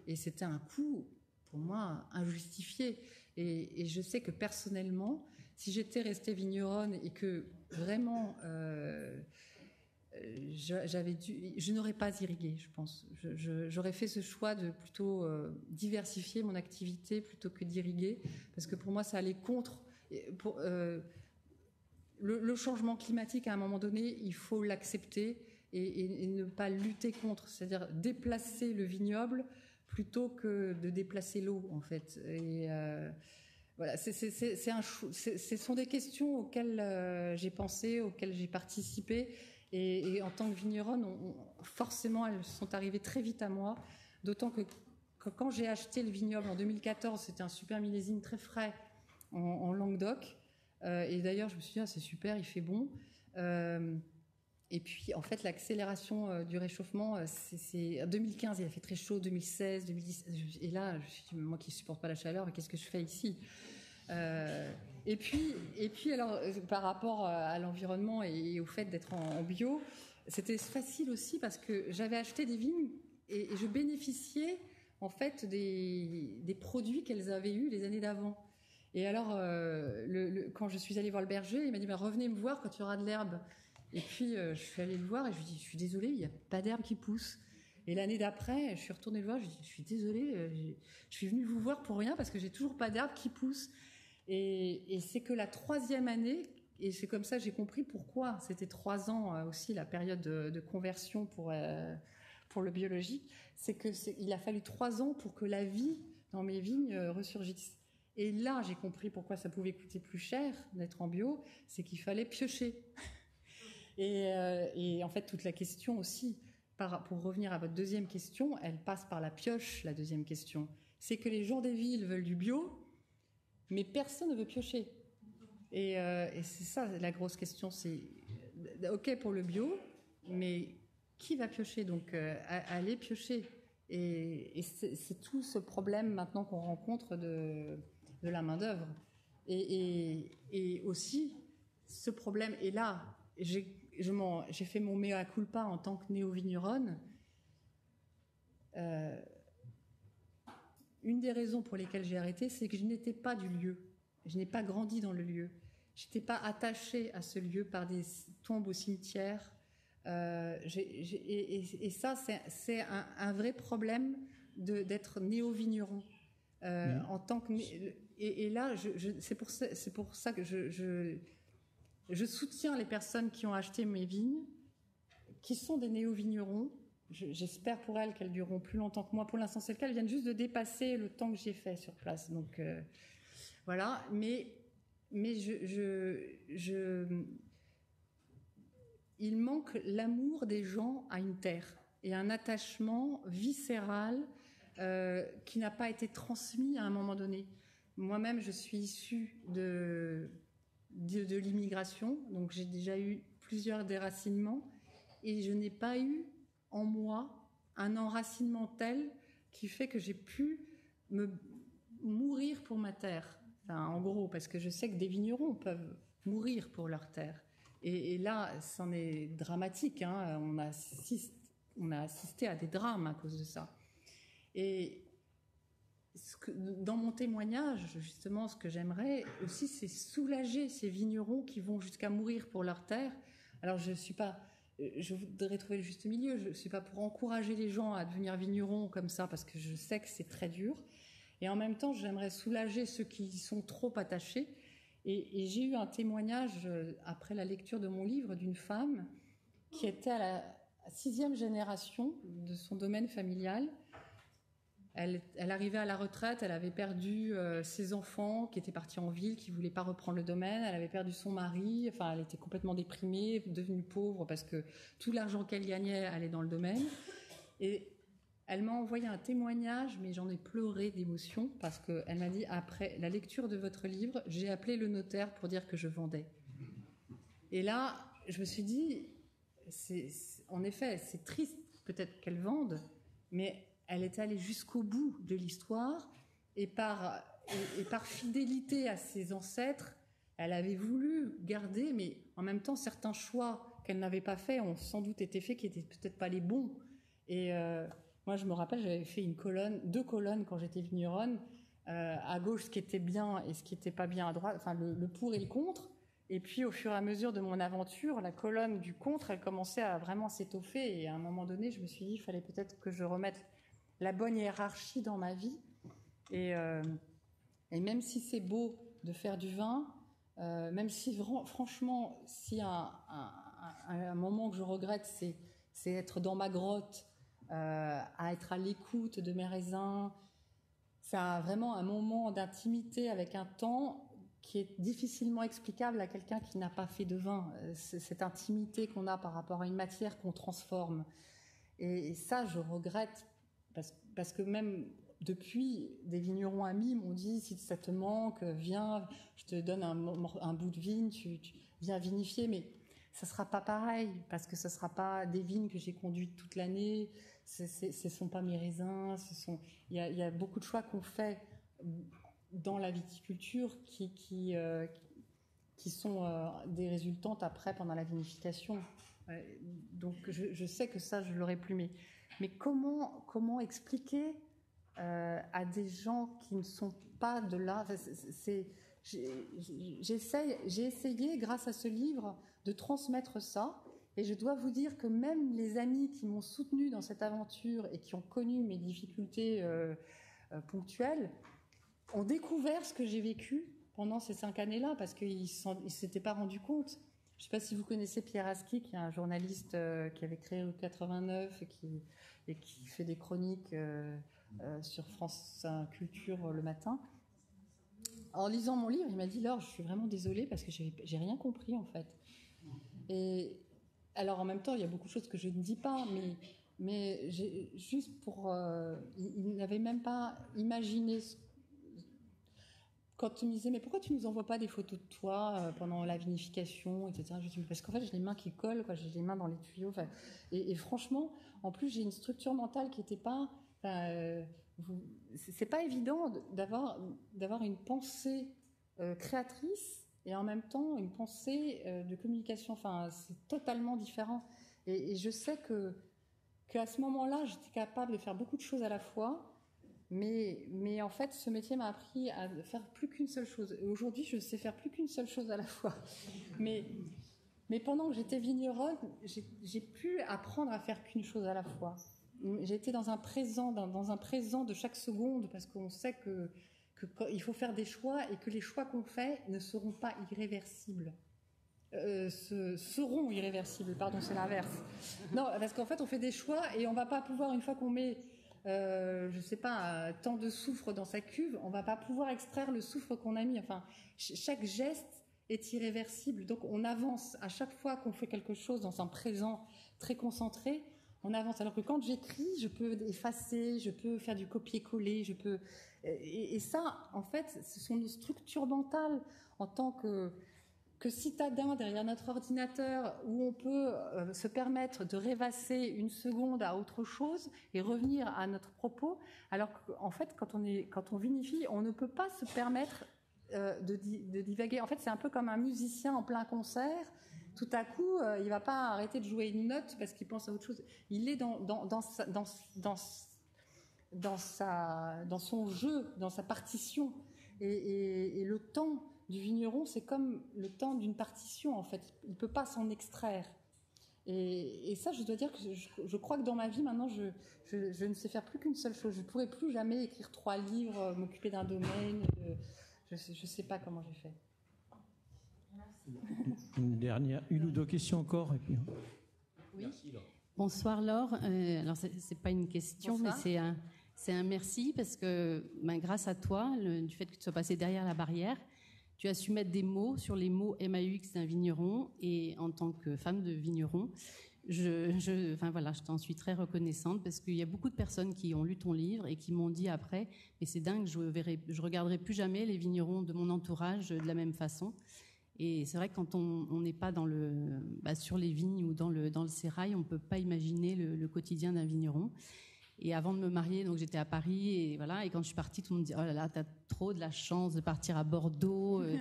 et c'était un coût pour moi injustifié. Et, je sais que personnellement, si j'étais restée vigneronne et que vraiment euh, j'avais dû, je n'aurais pas irrigué, je pense. J'aurais fait ce choix de plutôt diversifier mon activité plutôt que d'irriguer, parce que pour moi, ça allait contre euh, le, changement climatique, à un moment donné, il faut l'accepter et, ne pas lutter contre, c'est-à-dire déplacer le vignoble plutôt que de déplacer l'eau, en fait. Et euh, voilà, c'est, ce sont des questions auxquelles euh, j'ai pensé, auxquelles j'ai participé. Et, en tant que vigneronne, forcément, elles sont arrivées très vite à moi. D'autant que, que quand j'ai acheté le vignoble en 2014, c'était un super millésime très frais en, Languedoc. Euh, et d'ailleurs, je me suis dit, ah, c'est super, il fait bon. Euh, et puis, en fait, l'accélération euh, du réchauffement, c'est 2015, il a fait très chaud, 2016, 2010. Et là, je suis moi qui ne supporte pas la chaleur, qu'est-ce que je fais ici? Et puis, et puis, alors, par rapport à l'environnement et au fait d'être en, bio, c'était facile aussi parce que j'avais acheté des vignes et, je bénéficiais en fait des, produits qu'elles avaient eus les années d'avant. Et alors, euh, quand je suis allée voir le berger, il m'a dit bah, revenez me voir quand il y aura de l'herbe. Et puis, euh, je suis allée le voir et je lui dit je suis désolée, il n'y a pas d'herbe qui pousse. Et l'année d'après, je suis retournée le voir, je lui dit je suis désolée, euh, je suis venue vous voir pour rien parce que j'ai toujours pas d'herbe qui pousse. Et, c'est que la troisième année, et c'est comme ça que j'ai compris pourquoi c'était trois ans aussi la période de, de conversion pour pour le biologique, c'est que il a fallu trois ans pour que la vie dans mes vignes ressurgisse. Et là, j'ai compris pourquoi ça pouvait coûter plus cher d'être en bio, c'est qu'il fallait piocher. Euh, et, en fait, toute la question aussi, pour revenir à votre deuxième question, elle passe par la pioche, la deuxième question. C'est que les gens des villes veulent du bio, mais personne ne veut piocher. Et, euh, c'est ça la grosse question, c'est OK pour le bio, mais qui va piocher? Donc, euh, aller piocher. Et, et c'est tout ce problème maintenant qu'on rencontre de la main-d'œuvre. Et, aussi, ce problème est là. J'ai fait mon mea culpa en tant que néo-vigneronne. Euh, une des raisons pour lesquelles j'ai arrêté, c'est que je n'étais pas du lieu. Je n'ai pas grandi dans le lieu. Je n'étais pas attachée à ce lieu par des tombes au cimetière. Euh, et, ça, c'est un, vrai problème d'être néo-vigneron. Euh, en tant que et, là, c'est pour, ça, pour ça que je, je, soutiens les personnes qui ont acheté mes vignes, qui sont des néo-vignerons. J'espère pour elles qu'elles dureront plus longtemps que moi. Pour l'instant, c'est le cas. Elles viennent juste de dépasser le temps que j'ai fait sur place. Donc euh, voilà. Mais, je, je, il manque l'amour des gens à une terre et un attachement viscéral euh, qui n'a pas été transmis à un moment donné. Moi-même, je suis issue de, de, l'immigration, donc j'ai déjà eu plusieurs déracinements, et je n'ai pas eu en moi un enracinement tel qui fait que j'ai pu me mourir pour ma terre. en gros, parce que je sais que des vignerons peuvent mourir pour leur terre. Et, là, c'en est dramatique. Hein. On, on a assisté à des drames à cause de ça. Et dans mon témoignage, justement, ce que j'aimerais aussi, c'est soulager ces vignerons qui vont jusqu'à mourir pour leur terre. Alors, je suis pas, je voudrais trouver le juste milieu. Je suis pas pour encourager les gens à devenir vignerons comme ça, parce que je sais que c'est très dur. Et en même temps, j'aimerais soulager ceux qui y sont trop attachés. Et, et j'ai eu un témoignage euh, après la lecture de mon livre d'une femme qui était à la sixième génération de son domaine familial elle, arrivait à la retraite, elle avait perdu euh, ses enfants qui étaient partis en ville, qui voulaient pas reprendre le domaine, elle avait perdu son mari, enfin elle était complètement déprimée, devenue pauvre parce que tout l'argent qu'elle gagnait allait dans le domaine. Et elle m'a envoyé un témoignage, mais j'en ai pleuré d'émotion parce qu'elle m'a dit après la lecture de votre livre, j'ai appelé le notaire pour dire que je vendais. Et là, je me suis dit, en effet, c'est triste peut-être qu'elle vende, mais elle est allée jusqu'au bout de l'histoire et par, fidélité à ses ancêtres, elle avait voulu garder, mais en même temps, certains choix qu'elle n'avait pas faits ont sans doute été faits qui n'étaient peut-être pas les bons. Et euh, moi, je me rappelle, j'avais fait une colonne, deux colonnes quand j'étais vigneronne, euh, à gauche ce qui était bien et ce qui n'était pas bien à droite, enfin le, le, pour et le contre. Et puis, au fur et à mesure de mon aventure, la colonne du contre, elle commençait à vraiment s'étoffer. Et à un moment donné, je me suis dit, il fallait peut-être que je remette la bonne hiérarchie dans ma vie. Et, euh, et même si c'est beau de faire du vin, euh, même si franchement, si un, un, moment que je regrette, c'est, être dans ma grotte, euh, à être à l'écoute de mes raisins, c'est vraiment un moment d'intimité avec un temps qui est difficilement explicable à quelqu'un qui n'a pas fait de vin. cette intimité qu'on a par rapport à une matière qu'on transforme. Et ça, je regrette parce, que même depuis, des vignerons amis m'ont dit si ça te manque, viens, je te donne un, bout de vigne, tu, viens vinifier, mais ça sera pas pareil parce que ce sera pas des vignes que j'ai conduites toute l'année. Ce ne sont pas mes raisins. Ce il y a, beaucoup de choix qu'on fait dans la viticulture qui euh, sont euh, des résultantes après pendant la vinification. donc je, sais que ça je l'aurais plus, mais comment, comment expliquer euh, à des gens qui ne sont pas de là? J'ai essayé, grâce à ce livre, de transmettre ça. Et je dois vous dire que même les amis qui m'ont soutenu dans cette aventure et qui ont connu mes difficultés euh, euh, ponctuelles ont découvert ce que j'ai vécu pendant ces cinq années-là parce qu'ils ne s'étaient pas rendus compte. Je ne sais pas si vous connaissez Pierre Aski, qui est un journaliste qui avait créé le 89 et qui fait des chroniques euh, euh, sur France Culture le matin. En lisant mon livre, il m'a dit Laure, je suis vraiment désolée parce que j'ai rien compris en fait. Et alors en même temps, il y a beaucoup de choses que je ne dis pas, mais mais juste pour, euh, il, n'avait même pas imaginé ce quand tu me disais, mais pourquoi tu nous envoies pas des photos de toi euh, pendant la vinification, etc. Je dis, parce qu'en fait, j'ai les mains qui collent, j'ai les mains dans les tuyaux. Et, franchement, en plus, j'ai une structure mentale qui n'était pas. Euh, c'est pas évident d'avoir d'avoir une pensée créatrice et en même temps une pensée de communication. Enfin, c'est totalement différent. Et, je sais que qu'à ce moment-là, j'étais capable de faire beaucoup de choses à la fois. Mais, mais en fait, ce métier m'a appris à faire plus qu'une seule chose. Aujourd'hui, je sais faire plus qu'une seule chose à la fois. Mais, mais pendant que j'étais vigneronne, j'ai pu apprendre à faire qu'une chose à la fois. J'étais dans un présent, dans, un présent de chaque seconde, parce qu'on sait que, il faut faire des choix et que les choix qu'on fait ne seront pas irréversibles. Euh, seront irréversibles, pardon, c'est l'inverse. Non, parce qu'en fait, on fait des choix et on va pas pouvoir, une fois qu'on met, euh, je sais pas, tant de soufre dans sa cuve, on va pas pouvoir extraire le soufre qu'on a mis. Enfin, chaque geste est irréversible. Donc on avance à chaque fois qu'on fait quelque chose dans un présent très concentré, on avance. Alors que quand j'écris, je peux effacer, je peux faire du copier-coller, je peux. Et, ça, en fait, ce sont nos structures mentales en tant que que citadin derrière notre ordinateur où on peut euh, se permettre de rêvasser une seconde à autre chose et revenir à notre propos, alors qu'en fait, quand on, vinifie, on ne peut pas se permettre euh, de, divaguer. En fait, c'est un peu comme un musicien en plein concert. Tout à coup, euh, il va pas arrêter de jouer une note parce qu'il pense à autre chose. Il est dans, sa, dans son jeu, dans sa partition. Et, le temps du vigneron, c'est comme le temps d'une partition, en fait. Il ne peut pas s'en extraire. Et, ça, je dois dire que je, crois que dans ma vie, maintenant, je, je, ne sais faire plus qu'une seule chose. Je ne pourrai plus jamais écrire trois livres, m'occuper d'un domaine. Je ne sais, pas comment j'ai fait.
Une dernière, une ou deux questions encore. Et puis...
oui. Bonsoir Laure. Euh, alors c'est pas une question, mais c'est un, c'est un merci parce que ben, grâce à toi, du fait que tu sois passé derrière la barrière, tu as su mettre des mots sur les mots MAUX d'un vigneron et en tant que femme de vigneron, je, enfin voilà, je t'en suis très reconnaissante parce qu'il y a beaucoup de personnes qui ont lu ton livre et qui m'ont dit après, mais c'est dingue, je verrai, regarderai plus jamais les vignerons de mon entourage de la même façon. Et c'est vrai que quand on n'est pas dans le, bah, sur les vignes ou dans le, dans le sérail, on peut pas imaginer le quotidien d'un vigneron. Et avant de me marier, donc j'étais à Paris et voilà. Et quand je suis partie, tout le monde me dit oh là là, t'as trop de la chance de partir à Bordeaux, euh,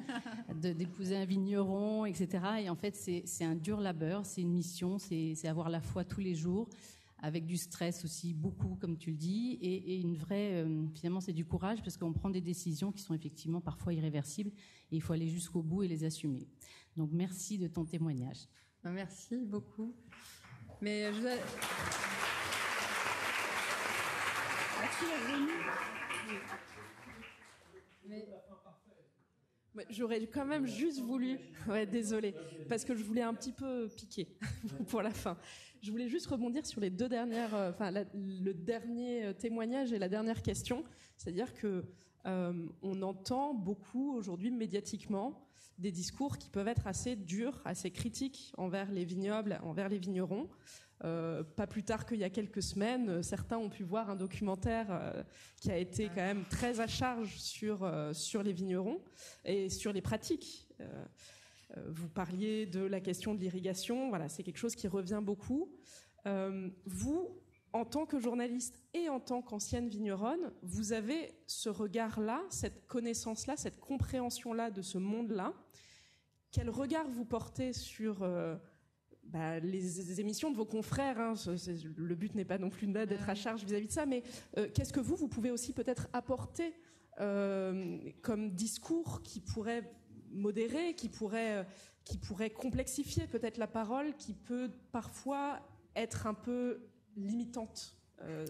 d'épouser un vigneron, etc. Et en fait, c'est un dur labeur, c'est une mission, c'est avoir la foi tous les jours, avec du stress aussi beaucoup, comme tu le dis, et, une vraie. Euh, finalement, c'est du courage parce qu'on prend des décisions qui sont effectivement parfois irréversibles et il faut aller jusqu'au bout et les assumer. Donc merci de ton témoignage.
Merci beaucoup. Mais je
J'aurais quand même juste voulu, ouais, désolé, parce que je voulais un petit peu piquer pour la fin. Je voulais juste rebondir sur les deux dernières, euh, enfin le dernier euh, témoignage et la dernière question, c'est-à-dire que euh, on entend beaucoup aujourd'hui médiatiquement des discours qui peuvent être assez durs, assez critiques envers les vignobles, envers les vignerons. Euh, pas plus tard qu'il y a quelques semaines, euh, certains ont pu voir un documentaire euh, qui a été quand même très à charge sur, sur les vignerons et sur les pratiques. vous parliez de la question de l'irrigation, voilà, c'est quelque chose qui revient beaucoup. vous, en tant que journaliste et en tant qu'ancienne vigneronne, vous avez ce regard-là, cette connaissance-là, cette compréhension-là de ce monde-là. Quel regard vous portez sur bah, les, émissions de vos confrères. Hein, le but n'est pas non plus d'être à charge vis-à-vis de ça, mais euh, qu'est-ce que vous, vous pouvez aussi peut-être apporter euh, comme discours qui pourrait modérer, qui pourrait, euh, qui pourrait complexifier peut-être la parole, qui peut parfois être un peu limitante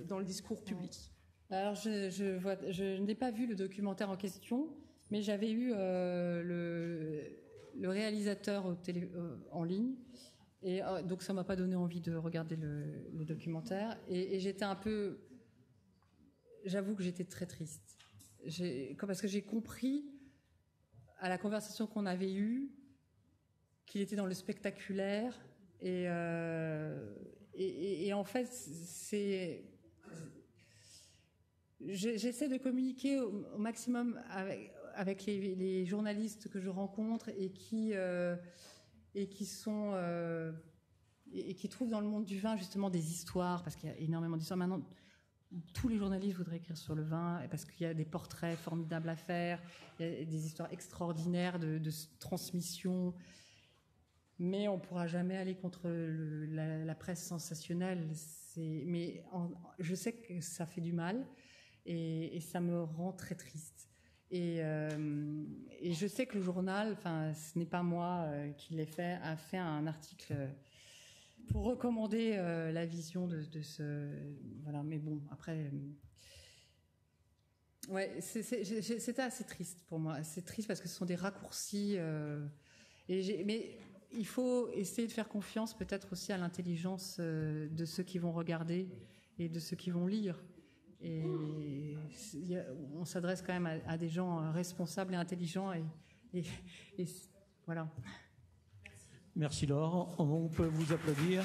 dans le discours public?
Alors, je, je n'ai pas vu le documentaire en question, mais j'avais eu le, le, réalisateur au télé, en ligne et euh, donc ça m'a pas donné envie de regarder le, documentaire. Et, j'étais un peu, j'avoue que j'étais très triste. Parce que j'ai compris à la conversation qu'on avait eue qu'il était dans le spectaculaire. Et, euh, en fait, c'est j'essaie de communiquer au, maximum avec, avec les, journalistes que je rencontre et qui euh, et qui sont euh, et, qui trouvent dans le monde du vin justement des histoires parce qu'il y a énormément d'histoires maintenant. tous les journalistes voudraient écrire sur le vin parce qu'il y a des portraits formidables à faire, il y a des histoires extraordinaires de, transmission, mais on ne pourra jamais aller contre la, presse sensationnelle. Mais je sais que ça fait du mal et, ça me rend très triste. Euh, et, je sais que le journal, enfin, ce n'est pas moi euh, qui l'ai fait, a fait un article pour recommander euh, la vision de, ce. Voilà, mais bon, après. ouais, c'était assez triste pour moi. C'est triste parce que ce sont des raccourcis. mais il faut essayer de faire confiance peut-être aussi à l'intelligence de ceux qui vont regarder et de ceux qui vont lire. Et on s'adresse quand même à, des gens responsables et intelligents. Et, voilà.
Merci Laure. On peut vous applaudir.